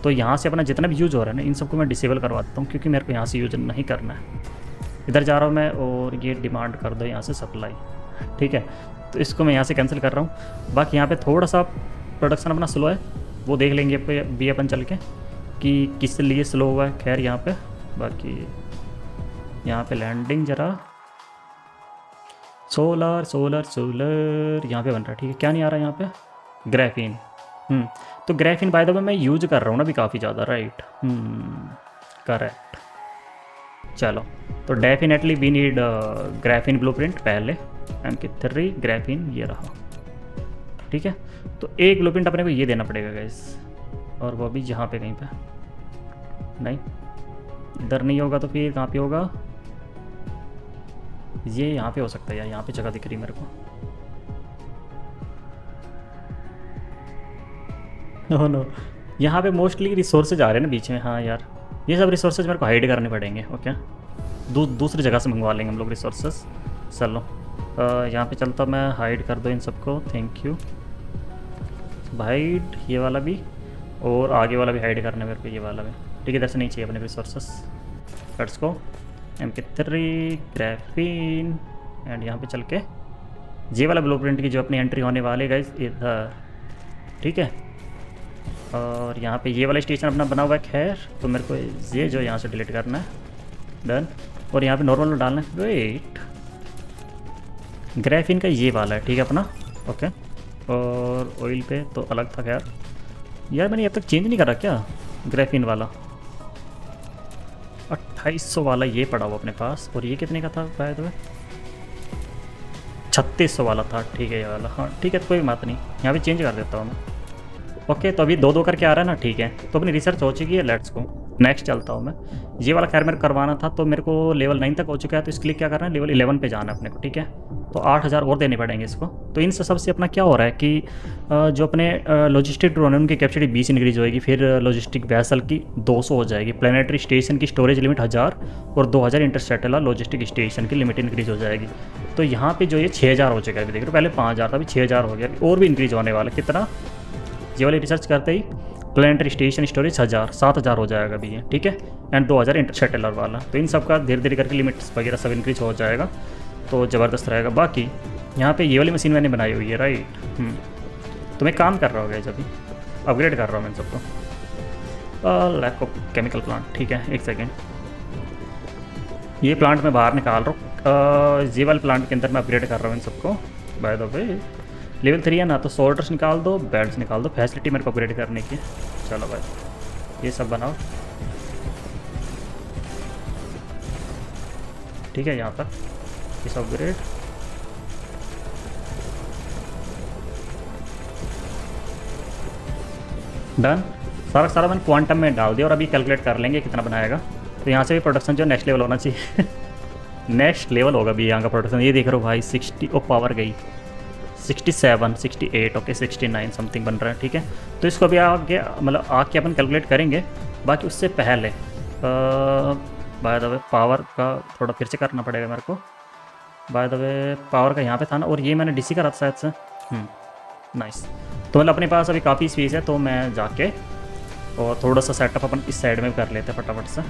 तो यहाँ से अपना जितना भी यूज़ हो रहा है ना, इन सबको मैं डिसेबल करवा देता हूँ, क्योंकि मेरे को यहाँ से यूज़ नहीं करना है। इधर जा रहा हूँ मैं और ये डिमांड कर दो यहाँ से सप्लाई ठीक है? तो इसको मैं यहाँ से कैंसिल कर रहा हूँ। बाकी यहाँ पे थोड़ा सा प्रोडक्शन अपना स्लो है। वो देख लेंगे भी अपन चल के कि किस लिए स्लो हुआ है। खैर, यहाँ पे बाकी यहाँ पे लैंडिंग ज़रा सोलर सोलर सोलर यहाँ पे बन रहा है, ठीक है। क्या नहीं आ रहा है यहाँ पे? ग्रेफिन हम्म तो ग्रेफिन बाय द वे मैं यूज़ कर रहा हूँ ना अभी काफ़ी ज़्यादा राइट करेक्ट चलो तो definitely we need graphene blueprint पहले। एम के थ्री ग्रेफिन ये रहा। ठीक है तो एक ब्लूप्रिंट अपने को ये देना पड़ेगा गैस और वो भी यहाँ पे कहीं पे। नहीं, इधर नहीं होगा तो फिर कहाँ पे होगा? ये यहाँ पे हो सकता है यार यहाँ पे जगह दिख रही मेरे को। नो नो यहाँ पे मोस्टली रिसोर्सेज आ रहे हैं ना बीच में। हाँ यार ये सब रिसोर्सेज मेरे को हाइड करने पड़ेंगे ओके दू, दूसरी जगह से मंगवा लेंगे हम लोग रिसोर्सेज चलो। यहाँ पे चलता मैं हाइड कर दो इन सबको। थैंक यू हाइड ये वाला भी और आगे वाला भी हाइड करना है मेरे को ये वाला भी। ठीक है इधर से नहीं चाहिए अपने रिसोर्सेस कट्स को M K three graphene and यहाँ पे चल के ये वाला ब्लूप्रिंट की जो अपनी एंट्री होने वाले गए इधर, ठीक है? और यहाँ पे ये वाला स्टेशन अपना बना हुआ है, खैर तो मेरे को ये जो यहाँ से डिलीट करना है डन और यहाँ पे नॉर्मल डालना है वेट ग्राफिन का ये वाला है, ठीक है अपना? ओके और ऑयल पे तो अलग था, खैर. यार मैंने अब तक चेंज नहीं करा क्या? ग्राफिन वाला. अट्ठाईस वाला ये पड़ा हुआ अपने पास। और ये कितने का था बाय द छत्तीस सौ वाला था। ठीक है, ये वाला। हाँ ठीक है तो कोई बात नहीं। यहाँ भी चेंज कर देता हूँ मैं। ओके तो अभी दो दो करके आ रहा है ना? ठीक है। तो अपनी रिसर्च हो चुकी है लेट्स को नेक्स्ट चलता हूँ मैं। ये वाला खैर मेरे करवाना था तो मेरे को लेवल नाइन तक हो चुका है तो इसके लिए क्या करना है? लेवल इलेवन पे जाना है अपने को, ठीक है? तो आठ हज़ार और देने पड़ेंगे इसको। तो इन सबसे अपना क्या हो रहा है कि जो अपने लॉजिस्टिक ड्रोन है, उनकी कैपेसिटी बीस इंक्रीज होएगी, फिर लॉजिस्टिक वैसल की दो सौ हो जाएगी। प्लानटरी स्टेशन की स्टोरेज लिमिट हज़ार और दो हज़ार इंटरसेटेलर लॉजिस्टिक स्टेशन की लिमिट इंक्रीज हो जाएगी। तो यहाँ पर जो ये छः हज़ार हो चुका है, अभी देख रहे पहले पाँच हज़ार था, अभी छः हज़ार हो गया, और भी इंक्रीज होने वाला कितना? ये वाली रिसर्च करते ही प्लानटरी स्टेशन स्टोरेज हज़ार, सात हज़ार हो जाएगा अभी ये, ठीक है? एंड दो हज़ार इंटरसेटेलर वाला। तो इन सब का धीरे धीरे करके लिमिट्स वगैरह सब इंक्रीज हो जाएगा तो ज़बरदस्त रहेगा। बाकी, यहाँ पे ये वाली मशीन मैंने बनाई हुई है राइट हम्म। तो मैं काम कर रहा हूँ जब अपग्रेड कर रहा हूँ मैं सबको। लैक ऑफ़ केमिकल प्लांट ठीक है, एक सेकेंड ये प्लांट मैं बाहर निकाल रहा हूँ। ये वाले प्लांट के अंदर मैं अपग्रेड कर रहा हूँ इन सबको by the way level three है, ना तो सोल्डर्स निकाल दो बेड्स निकाल दो फैसिलिटी मेरे को अपग्रेड करने की। चलो भाई, ये सब बनाओ। ठीक है, यहाँ पर। ये सब अपग्रेड डन सारा सारा मैंने क्वांटम में डाल दिया और अभी कैलकुलेट कर लेंगे कितना बनाएगा। तो यहाँ से भी प्रोडक्शन जो नेक्स्ट लेवल होना चाहिए। नेक्स्ट लेवल होगा भी यहाँ का प्रोडक्शन ये देख रहे हो भाई सिक्सटी ओ पावर गई। 67, 68, ओके 69 समथिंग बन रहा है ठीक है? तो इसको अभी आगे मतलब आके अपन कैलकुलेट करेंगे। बाकी उससे पहले बाय द वे पावर का थोड़ा फिर से करना पड़ेगा मेरे को। बाय द वे पावर का यहाँ पे था ना और ये मैंने डीसी करा था शायद से। नाइस हम्म, तो मतलब अपने पास अभी काफ़ी स्पेस है तो मैं जाके और थोड़ा सा सेटअप अपन इस साइड में कर लेते हैं फटाफट से।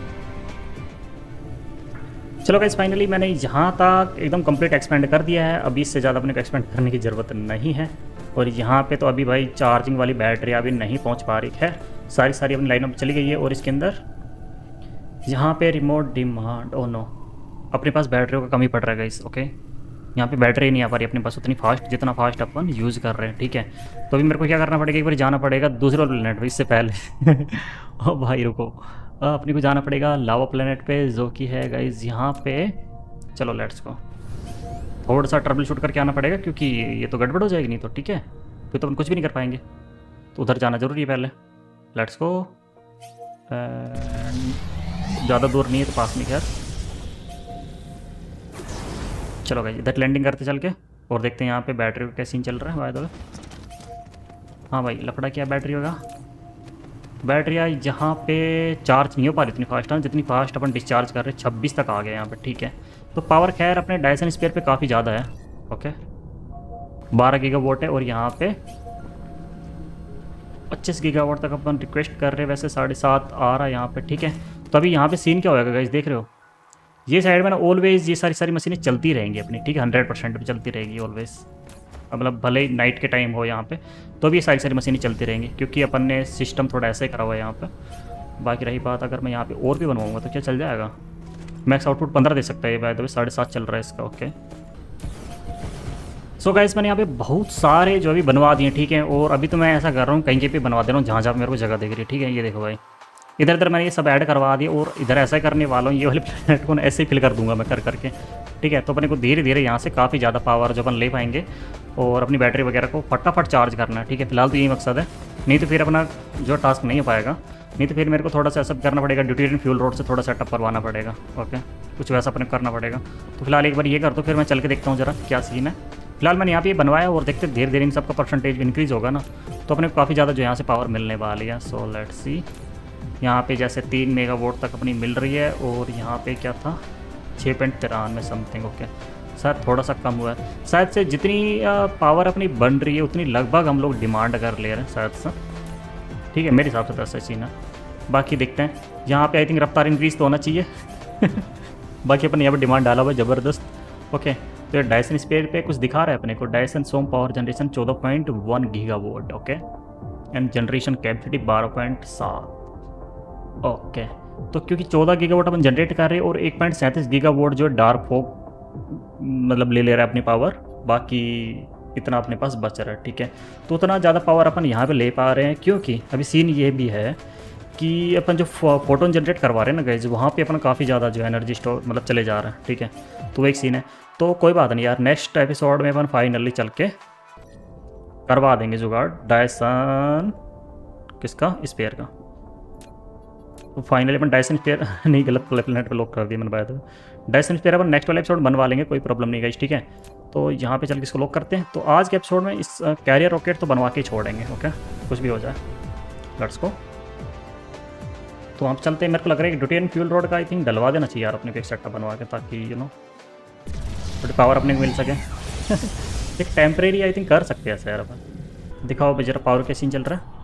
चलो गाइज़ फाइनली मैंने यहाँ तक एकदम कंप्लीट एक्सपेंड कर दिया है। अभी इससे ज़्यादा अपने को एक्सपेंड करने की ज़रूरत नहीं है। और यहाँ पे तो अभी भाई चार्जिंग वाली बैटरी अभी नहीं पहुँच पा रही है। सारी सारी अपनी लाइनों में चली गई है और इसके अंदर यहाँ पे रिमोट डिमांड ओ नो अपने पास बैटरी का कमी पड़ रहा है इस ओके यहाँ पे बैटरी नहीं आ पा रही अपने पास, उतनी फास्ट जितना फास्ट अपन यूज़ कर रहे हैं, ठीक है? तो अभी मेरे को क्या करना पड़ेगा? एक बार जाना पड़ेगा दूसरे प्लेनेट पर इससे पहले। ओ भाई रुको। अपने को जाना पड़ेगा लावा प्लेनेट पे, जो कि है गाइज़ यहाँ पे। चलो लेट्स को थोड़ा सा ट्रबल शूट करके आना पड़ेगा, क्योंकि ये तो गड़बड़ हो जाएगी, नहीं तो ठीक है। फिर तो अपन कुछ भी नहीं कर पाएँगे। तो उधर जाना ज़रूरी है पहले। लेट्स को ज़्यादा दूर नहीं है तो पास में खैर। चलो भाई इधर लैंडिंग करते चल के, और देखते हैं यहाँ पे बैटरी का सीन चल रहा है भाई हाँ भाई, लफड़ा क्या बैटरी होगा? बैटरी यहाँ पे चार्ज नहीं हो पा रही इतनी फास्ट है जितनी फास्ट अपन डिस्चार्ज कर रहे हैं, छब्बीस तक आ गए यहाँ पे, ठीक है। तो पावर खैर अपने डायसन स्पेयर पे काफ़ी ज़्यादा है ओके बारह गीगा वोट है और यहाँ पे पच्चीस गीगा वोट तक अपन रिक्वेस्ट कर रहे हैं, वैसे साढ़े सात आ रहा है यहाँ पर ठीक है? तो अभी यहाँ पर सीन क्या होगा गाइज़ देख रहे हो? ये साइड में ना ऑलवेज ये सारी सारी मशीनें चलती रहेंगी अपनी, ठीक है? हंड्रेड परसेंट पर चलती रहेगी ऑलवेज मतलब भले ही नाइट के टाइम हो यहाँ पे तो भी ये सारी सारी मशीनें चलती रहेंगी, क्योंकि अपन ने सिस्टम थोड़ा ऐसे करा हुआ है यहाँ पे। बाकी रही बात अगर मैं यहाँ पे और भी बनवाऊँगा तो क्या चल जाएगा? मैक्स आउटपुट पंद्रह दे सकता है ये बाय साढ़े सात चल रहा है इसका ओके सो गाइस मैंने यहाँ पे बहुत सारे जो अभी बनवा दिए, ठीक है? और अभी तो मैं ऐसा कर रहा हूँ, कहीं के भी बनवा दे रहा हूँ, जहाँ जहाँ मेरे को जगह देख रही है ठीक है? ये देखो भाई। इधर इधर मैंने ये सब ऐड करवा दिया और इधर ऐसा करने वाला हूँ, ये वाले प्लेनेट को ऐसे ही फिल कर दूँगा मैं कर करके ठीक है तो अपने को धीरे धीरे यहाँ से काफ़ी ज़्यादा पावर जो अपन ले पाएँगे और अपनी बैटरी वगैरह को फटाफट चार्ज करना है, ठीक है, फ़िलहाल तो यही मकसद है। नहीं तो फिर अपना जो टास्क नहीं हो पाएगा, नहीं तो फिर मेरे को थोड़ा सा ऐसा करना पड़ेगा ड्यूटी एंड फ्यूल रोड से थोड़ा सेटअप करवाना पड़ेगा ओके कुछ वैसा अपने करना पड़ेगा। तो फ़िलहाल एक बार ये कर दो, फिर मैं चल के देखता हूँ ज़रा क्या सीन है। फ़िलहाल मैंने यहाँ पे बनवाया और देखते धीरे धीरे इन सबका परसेंटेज इंक्रीज़ होगा ना तो अपने को काफ़ी ज़्यादा जो यहाँ से पावर मिलने वाली है। सो लेट सी यहाँ पे जैसे तीन मेगा वोट तक अपनी मिल रही है और यहाँ पे क्या था? छः पॉइंट तिरानवे समथिंग ओके शायद थोड़ा सा कम हुआ है। शायद से जितनी पावर अपनी बन रही है, उतनी लगभग हम लोग डिमांड कर ले रहे हैं, शायद से। ठीक है, मेरे हिसाब से तो ऐसा सीन है। बाकी देखते हैं। यहाँ पे आई थिंक रफ्तार इंक्रीज तो होना चाहिए। बाकी अपन यहाँ पर डिमांड डाला हुआ है, ज़बरदस्त। ओके तो डायसन स्पेयर पे कुछ दिखा रहा है अपने को। डायसन सोम पावर जनरेशन चौदह point one gigawatt okay and generation capacity बारह पॉइंट सात। ओके तो क्योंकि चौदह गीगा वोट अपन जनरेट कर रहे हैं और एक पॉइंट सैंतीस गीगा वोट जो डार्क फोक मतलब ले ले रहा है अपनी पावर बाकी इतना अपने पास बच रहा है, ठीक है? तो उतना ज़्यादा पावर अपन यहाँ पे ले पा रहे हैं, क्योंकि अभी सीन ये भी है कि अपन जो फोटोन जनरेट करवा रहे हैं ना गैज वहाँ पे अपन काफ़ी ज़्यादा जो एनर्जी स्टोर मतलब चले जा रहे हैं, ठीक है? तो एक सीन है। तो कोई बात नहीं यार नेक्स्ट एपिसोड में अपन फाइनली चल के करवा देंगे जुगाड़। डायसन किसका? स्पेयर का। फाइनली अपन डायसन स्पेयर नहीं, गलत प्लेनेट पर लॉक कर दिया मैंने बात डायसन स्पेयर अपन नेक्स्ट वाले एपिसोड बनवा लेंगे, कोई प्रॉब्लम नहीं गाइस ठीक है? तो यहाँ पे चल के इसको लॉक करते हैं। तो आज के एपिसोड में इस कैरियर रॉकेट तो बनवा के छोड़ेंगे ओके कुछ भी हो जाए। लट्स को तो आप चलते हैं। मेरे को लग रहा है कि ड्यूटी फ्यूल रोड का आई थिंक डलवा देना चाहिए यार अपने को एक सेटअप बनवा के, ताकि यू नो थोड़ी पावर अपने को मिल सके। एक टेम्परेरी आई थिंक कर सकते हैं ऐसा यार अपन। दिखाओ जरा पावर का सीन चल रहा है।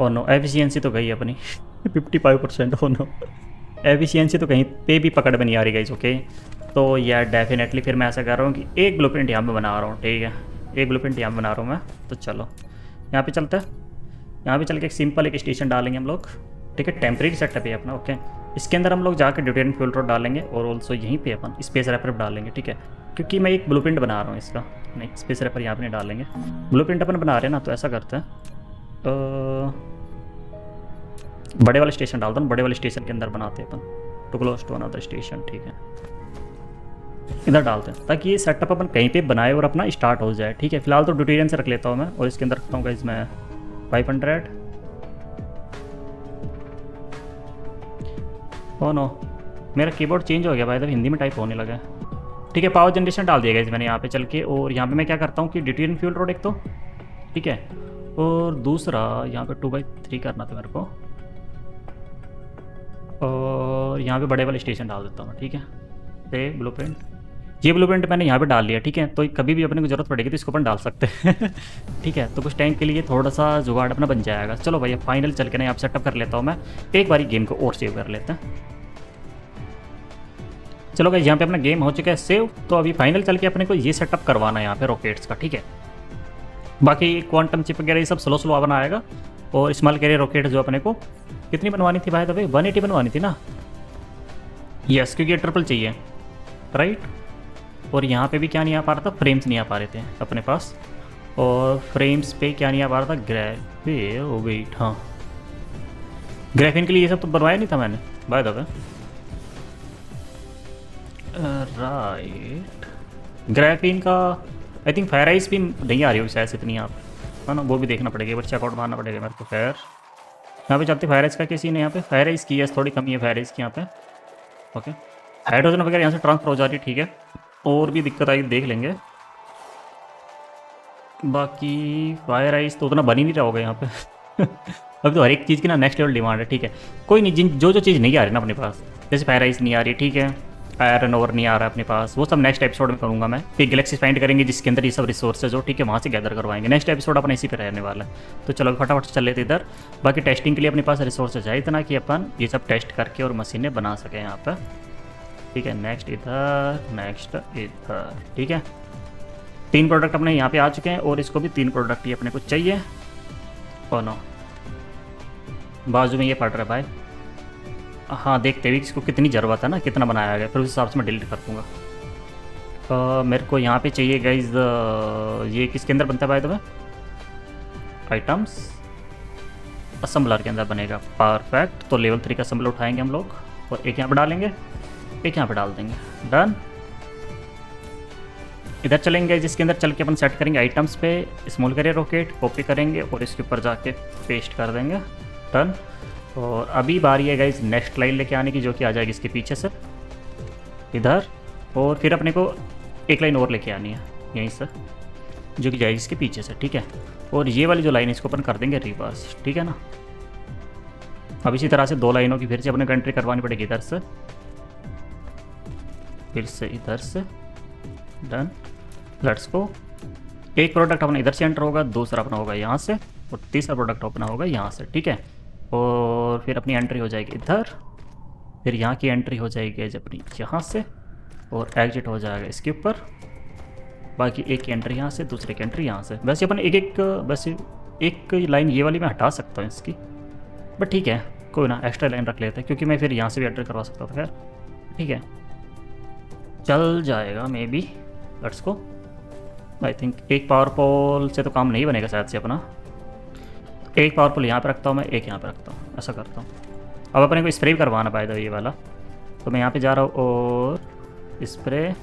और नो एफिशिएंसी तो गई अपनी। फिफ्टी फाइव परसेंट हो नो एफिशिएंसी तो कहीं पे भी पकड़ में नहीं आ रही गई ओके तो यार डेफिनेटली फिर मैं ऐसा कर रहा हूँ कि एक ब्लू प्रिंट यहाँ पर बना रहा हूँ ठीक है? एक ब्लू प्रिंट यहाँ बना रहा हूँ मैं तो चलो। यहाँ पे चलते हैं। यहाँ पे चल के एक सिंपल एक स्टेशन डालेंगे हम लोग ठीक है? टेम्परेरी सेटअप है अपना ओके इसके अंदर हम लोग जाकर ड्यूटेन फ्यूल रोड डालेंगे और ऑल्सो यहीं पे अपन स्पेस रेफर डालेंगे ठीक है? क्योंकि मैं एक ब्लू बना रहा हूँ इसका नहीं स्पेस रेफर यहाँ पर नहीं डालेंगे। ब्लू अपन बना रहे हैं ना तो ऐसा करते हैं। बड़े वाले स्टेशन डालता हूँ, बड़े वाले स्टेशन के अंदर बनाते हैं अपन। Too close to another station ठीक है। इधर डालते हैं, ताकि ये सेटअप अपन कहीं पे बनाए और अपना स्टार्ट हो जाए, ठीक है। फ़िलहाल तो ड्यूटेरियन से रख लेता हूँ मैं, और इसके अंदर रखता हूँ इसमें फाइव हंड्रेड ओ नो मेरा कीबोर्ड चेंज हो गया भाई तब हिंदी में टाइप होने लगा ठीक है पावर जनरेशन डाल दिया गया मैंने यहाँ पे चल के, और यहाँ पे मैं क्या करता हूँ कि ड्यूटेरियन फ्यूल रोड एक तो ठीक है। और दूसरा यहाँ पे टू बाई थ्री करना था मेरे को। और यहाँ पे बड़े वाले स्टेशन डाल देता हूँ ठीक है? पे ब्लू प्रिंट ये ब्लू प्रिंट मैंने यहाँ पे डाल लिया, ठीक है? तो कभी भी अपने को ज़रूरत पड़ेगी तो इसको अपन डाल सकते हैं, ठीक है? तो कुछ टाइम के लिए थोड़ा सा जुगाड़ अपना बन जाएगा। चलो भैया फाइनल चल के ना यहाँ सेटअप कर लेता हूँ मैं। एक बारी गेम को और सेव कर लेते हैं। चलो भाई यहाँ पे अपना गेम हो चुका है सेव तो अभी फाइनल चल के अपने को ये सेटअप करवाना है यहाँ पे रॉकेट्स का, ठीक है? बाकी क्वांटम चिप वगैरह ये सब स्लो स्लो बनाएगा और स्मॉल कैरियर रॉकेट जो अपने को कितनी बनवानी थी भाई दबे वन एटी बनवानी थी ना? यस क्योंकि ट्रिपल चाहिए राइट और यहाँ पे भी क्या नहीं आ पा रहा था? फ्रेम्स नहीं आ पा रहे थे अपने पास। और फ्रेम्स पे क्या नहीं आ पा रहा था? ग्रेफे ओ वेट हाँ। ग्रेफिन के लिए ये सब तो बनवाया नहीं था मैंने बाय दबे राइट ग्राफीन का आई थिंक फायर आइस भी नहीं आ रही होगी शायद इतनी यहाँ पे। है ना, वो भी देखना पड़ेगा बच्चा चेकआउट मारना पड़ेगा मेरे को, खैर। यहाँ पे चलते फायर आइस का किसी ने यहाँ पे? फायर आइस की है थोड़ी कमी है फायर आइस की यहाँ पे। ओके हाइड्रोजन वगैरह यहाँ से ट्रांसफ़र हो जा रही है ठीक है। और भी दिक्कत आई, देख लेंगे। बाकी फायर आइस तो उतना बन ही नहीं रहा होगा यहाँ पे। अभी तो हर एक चीज़ की ना नेक्स्ट लेवल डिमांड है, ठीक है। कोई नहीं, जिन जो जो चीज़ नहीं आ रही ना अपने पास, जैसे फायर आइस नहीं आ रही, ठीक है। आयरन और नहीं आ रहा है अपने पास। वो सब नेक्स्ट एपिसोड में करूँगा मैं। फिर गलेक्सी फाइंड करेंगे, जिसके अंदर ये सब रिसोर्सेज हो, ठीक है, वहाँ से गैदर करवाएँगे। नेक्स्ट एपिसोड अपने इसी पे रहने वाला है। तो चलो, फटाफट चल लेते इधर। बाकी टेस्टिंग के लिए अपने पास रिसोर्सेज है इतना कि अपन ये सब टेस्ट करके और मशीनें बना सकें यहाँ पर ठीक है नेक्स्ट इधर नेक्स्ट इधर। ठीक है? तीन प्रोडक्ट अपने यहाँ पे आ चुके हैं और इसको भी तीन प्रोडक्ट ही अपने को चाहिए। और नो बाजू में ये पड़ रहा है भाई। हाँ देखते हुए इसको कितनी ज़रूरत है ना कितना बनाया गया फिर उस हिसाब से मैं डिलीट कर दूँगा। uh, मेरे को यहाँ पे चाहिए गाइज़ ये किसके अंदर बनता है द वे आइटम्स असम्बलर के अंदर बनेगा। परफेक्ट तो लेवल थ्री का असम्बल उठाएँगे हम लोग और एक यहाँ पर डालेंगे एक यहाँ पर डाल देंगे। डन इधर चलेंगे जिसके अंदर चल के अपन सेट करेंगे आइटम्स पे स्मॉल करियर रॉकेट कॉपी करेंगे और इसके ऊपर जाके पेस्ट कर देंगे। डन और अभी बारी है गाइज़ नेक्स्ट लाइन लेके आने की, जो कि आ जाएगी इसके पीछे से। इधर, और फिर अपने को एक लाइन और लेके आनी है, यहीं से, जो कि जाएगी इसके पीछे से, ठीक है? और ये वाली जो लाइन इसको अपन कर देंगे रिवर्स ठीक है ना? अब इसी तरह से दो लाइनों की फिर से अपने कंट्री करवानी पड़ेगी इधर से। फिर से इधर से डन लेट्स को एक प्रोडक्ट अपना इधर से एंटर होगा, दूसरा अपना होगा यहाँ से, और तीसरा प्रोडक्ट अपना होगा यहाँ से, ठीक है? और फिर अपनी एंट्री हो जाएगी इधर। फिर यहाँ की एंट्री हो जाएगी जब अपनी यहाँ से और एग्जिट हो जाएगा इसके ऊपर। बाकी एक की एंट्री यहाँ से, दूसरे की एंट्री यहाँ से। वैसे अपन एक एक वैसे एक लाइन ये वाली मैं हटा सकता हूँ इसकी। बट ठीक है, कोई ना एक्स्ट्रा लाइन रख लेते हैं, क्योंकि मैं फिर यहाँ से भी एंटर करवा सकता था, खैर। ठीक है। चल जाएगा मे बी लेट्स को आई थिंक एक पावर पोल से तो काम नहीं बनेगा शायद से अपना। एक पावर पोल यहाँ पर रखता हूँ, मैं एक यहाँ पर रखता हूँ। ऐसा करता हूँ। अब अपने को स्प्रे भी करवाना पाएगा ये वाला। तो मैं यहाँ पे जा रहा हूँ और spray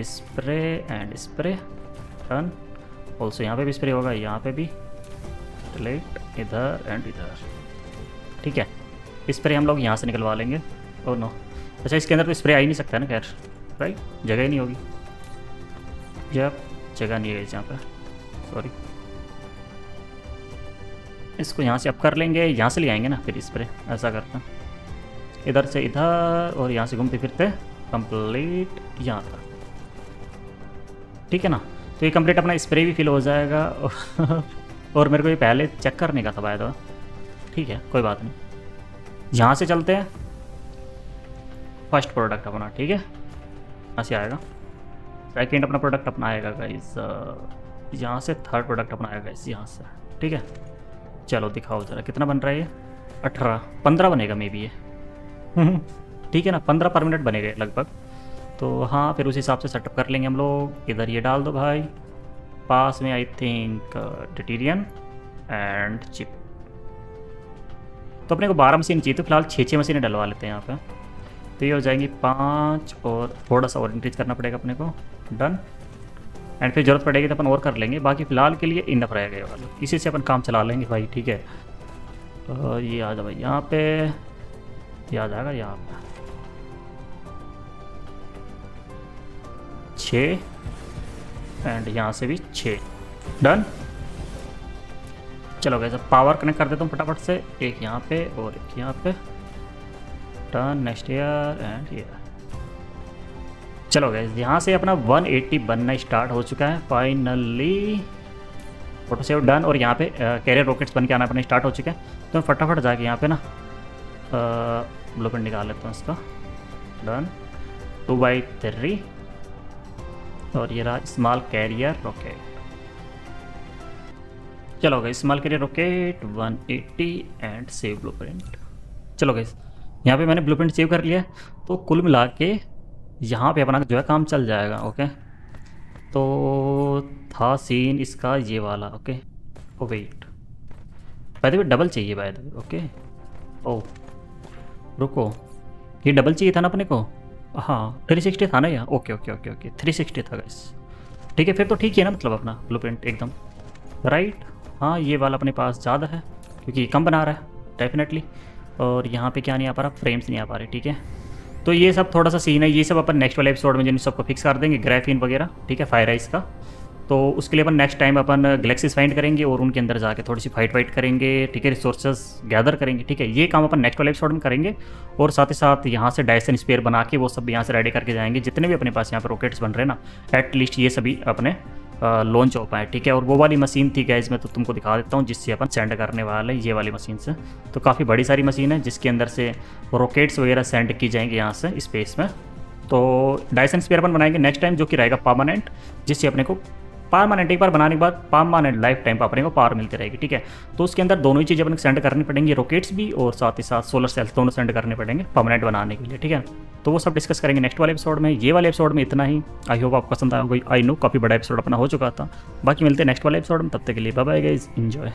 spray and spray run also यहाँ पे भी स्प्रे होगा, यहाँ पे भी। लेट इधर एंड इधर। ठीक है। स्प्रे हम लोग यहाँ से निकलवा लेंगे। और नो अच्छा इसके अंदर तो स्प्रे आ ही नहीं सकता ना, खैर। राइट जगह ही नहीं होगी। जब जगह नहीं है यहाँ पर सॉरी इसको यहाँ से अप कर लेंगे, यहाँ से ले आएँगे ना फिर स्प्रे ऐसा करते हैं। इधर से इधर और यहाँ से घूमते फिरते कंप्लीट यहाँ तक। ठीक है ना? तो ये कंप्लीट अपना स्प्रे भी फिल हो जाएगा और मेरे को ये पहले चेक करने का था बाय ठीक है, कोई बात नहीं। यहाँ से चलते हैं। फ़र्स्ट प्रोडक्ट अपना, ठीक है? यहाँ से आएगा। सेकेंड अपना प्रोडक्ट अपना आएगा गाइस यहाँ से थर्ड प्रोडक्ट अपना आएगा इस यहाँ से। ठीक है? चलो दिखाओ ज़रा कितना बन रहा है ये? अठारह पंद्रह बनेगा मे बी ये ठीक है ना पंद्रह पर मिनट बनेगा लगभग। तो हाँ फिर उस हिसाब से सेटअप कर लेंगे हम लोग। इधर ये डाल दो भाई। पास में I think deuterium and chip तो अपने को बारह मशीन चाहिए तो फ़िलहाल छः छः मशीनें डलवा लेते हैं यहाँ पे। तो ये हो जाएँगी पाँच और थोड़ा सा और इंक्रीज करना पड़ेगा अपने को। डन एंड फिर ज़रूरत पड़ेगी तो अपन और कर लेंगे। बाकी फ़िलहाल के लिए इनफ रहेगा ये वाला इसी से अपन काम चला लेंगे भाई, ठीक है? तो ये आ जाए भाई, यहाँ पे ये आ जाएगा, यहाँ पे। छ। एंड यहाँ से भी छ। डन चलो गए पावर कनेक्ट कर देता हूँ फटाफट से। एक यहाँ पे और एक यहाँ पे। Done next year and year चलो गए यहाँ से अपना 180 बनना स्टार्ट हो चुका है फाइनली फ़ोटो सेव डन और यहाँ पे कैरियर रॉकेट्स बन के आना अपना स्टार्ट हो चुके हैं। तो मैं फटाफट जाके यहाँ पे ना ब्लू निकाल लेता हूँ इसका। डन टू बाई थ्री और ये रहा स्मॉल कैरियर रॉकेट चलो गई small carrier rocket 180 and save blueprint चलो गई यहाँ पे मैंने ब्लूप्रिंट सेव कर लिया तो कुल मिला के यहाँ पे अपना जो है काम चल जाएगा ओके तो था सीन इसका ये वाला okay oh wait the way double चाहिए बाय वे ओके ओ रुको। ये डबल चाहिए था ना अपने को? हाँ थ्री सिक्सटी था ना यहाँ okay okay okay okay three sixty था गैस ठीक है, फिर तो ठीक है ना मतलब अपना ब्लू एकदम। राइट हाँ ये वाला अपने पास ज़्यादा है, क्योंकि कम बना रहा है डेफिनेटली और यहाँ पे क्या नहीं आ पा रहा? फ्रेम्स नहीं आ पा रहे, ठीक है? तो ये सब थोड़ा सा सीन है, ये सब अपन नेक्स्ट वाले एपिसोड में जिन सबको फिक्स कर देंगे ग्राफिन वगैरह, ठीक है फायर आइस का। तो उसके लिए अपन नेक्स्ट टाइम अपन गलेक्सीज फाइंड करेंगे और उनके अंदर जाके थोड़ी सी फाइट वाइट करेंगे, ठीक है रिसोर्सेज गैदर करेंगे, ठीक है, ये काम अपन नेक्स्ट वाले एपिसोड में करेंगे। और साथ ही साथ यहाँ से डायसन स्पेयर बना के वो सब यहाँ से रेडी करके जाएँगे, जितने भी अपने पास यहाँ पर रॉकेट्स बन रहे हैं ना एटलीस्ट ये सभी अपने लॉन्च हो पाए, ठीक है? और वो वाली मशीन थी गैस मैं तो तुमको दिखा देता हूँ, जिससे अपन सेंड करने वाले ये वाली मशीन से। तो काफ़ी बड़ी सारी मशीन है, जिसके अंदर से रॉकेट्स वगैरह सेंड की जाएँगे यहाँ से स्पेस में। तो डायसन स्पेयर अपन बनाएँगे नेक्स्ट टाइम जो कि रहेगा परमानेंट जिससे अपने को परमानेंट एक बार बनाने के बाद परमानेंट लाइफ टाइम पर अपने को पावर मिलती रहेगी, ठीक है? तो उसके अंदर दोनों ही चीज़ें अपने सेंड करनी पड़ेंगी रॉकेट्स भी, और साथ ही साथ सोलर सेल्स दोनों सेंड करने पड़ेंगे परमानेंट बनाने के लिए, ठीक है? तो वो सब डिस्कस करेंगे नेक्स्ट वाले एपिसोड में। ये वाले एपिसोड में इतना ही। आई होप आपको पसंद आया आई नो काफ़ी बड़ा एपिसोड अपना हो चुका था। बाकी मिलते हैं नेक्स्ट वाले एपिसोड में। तब तक के लिए बाय बाय गाइज़ इन्जॉय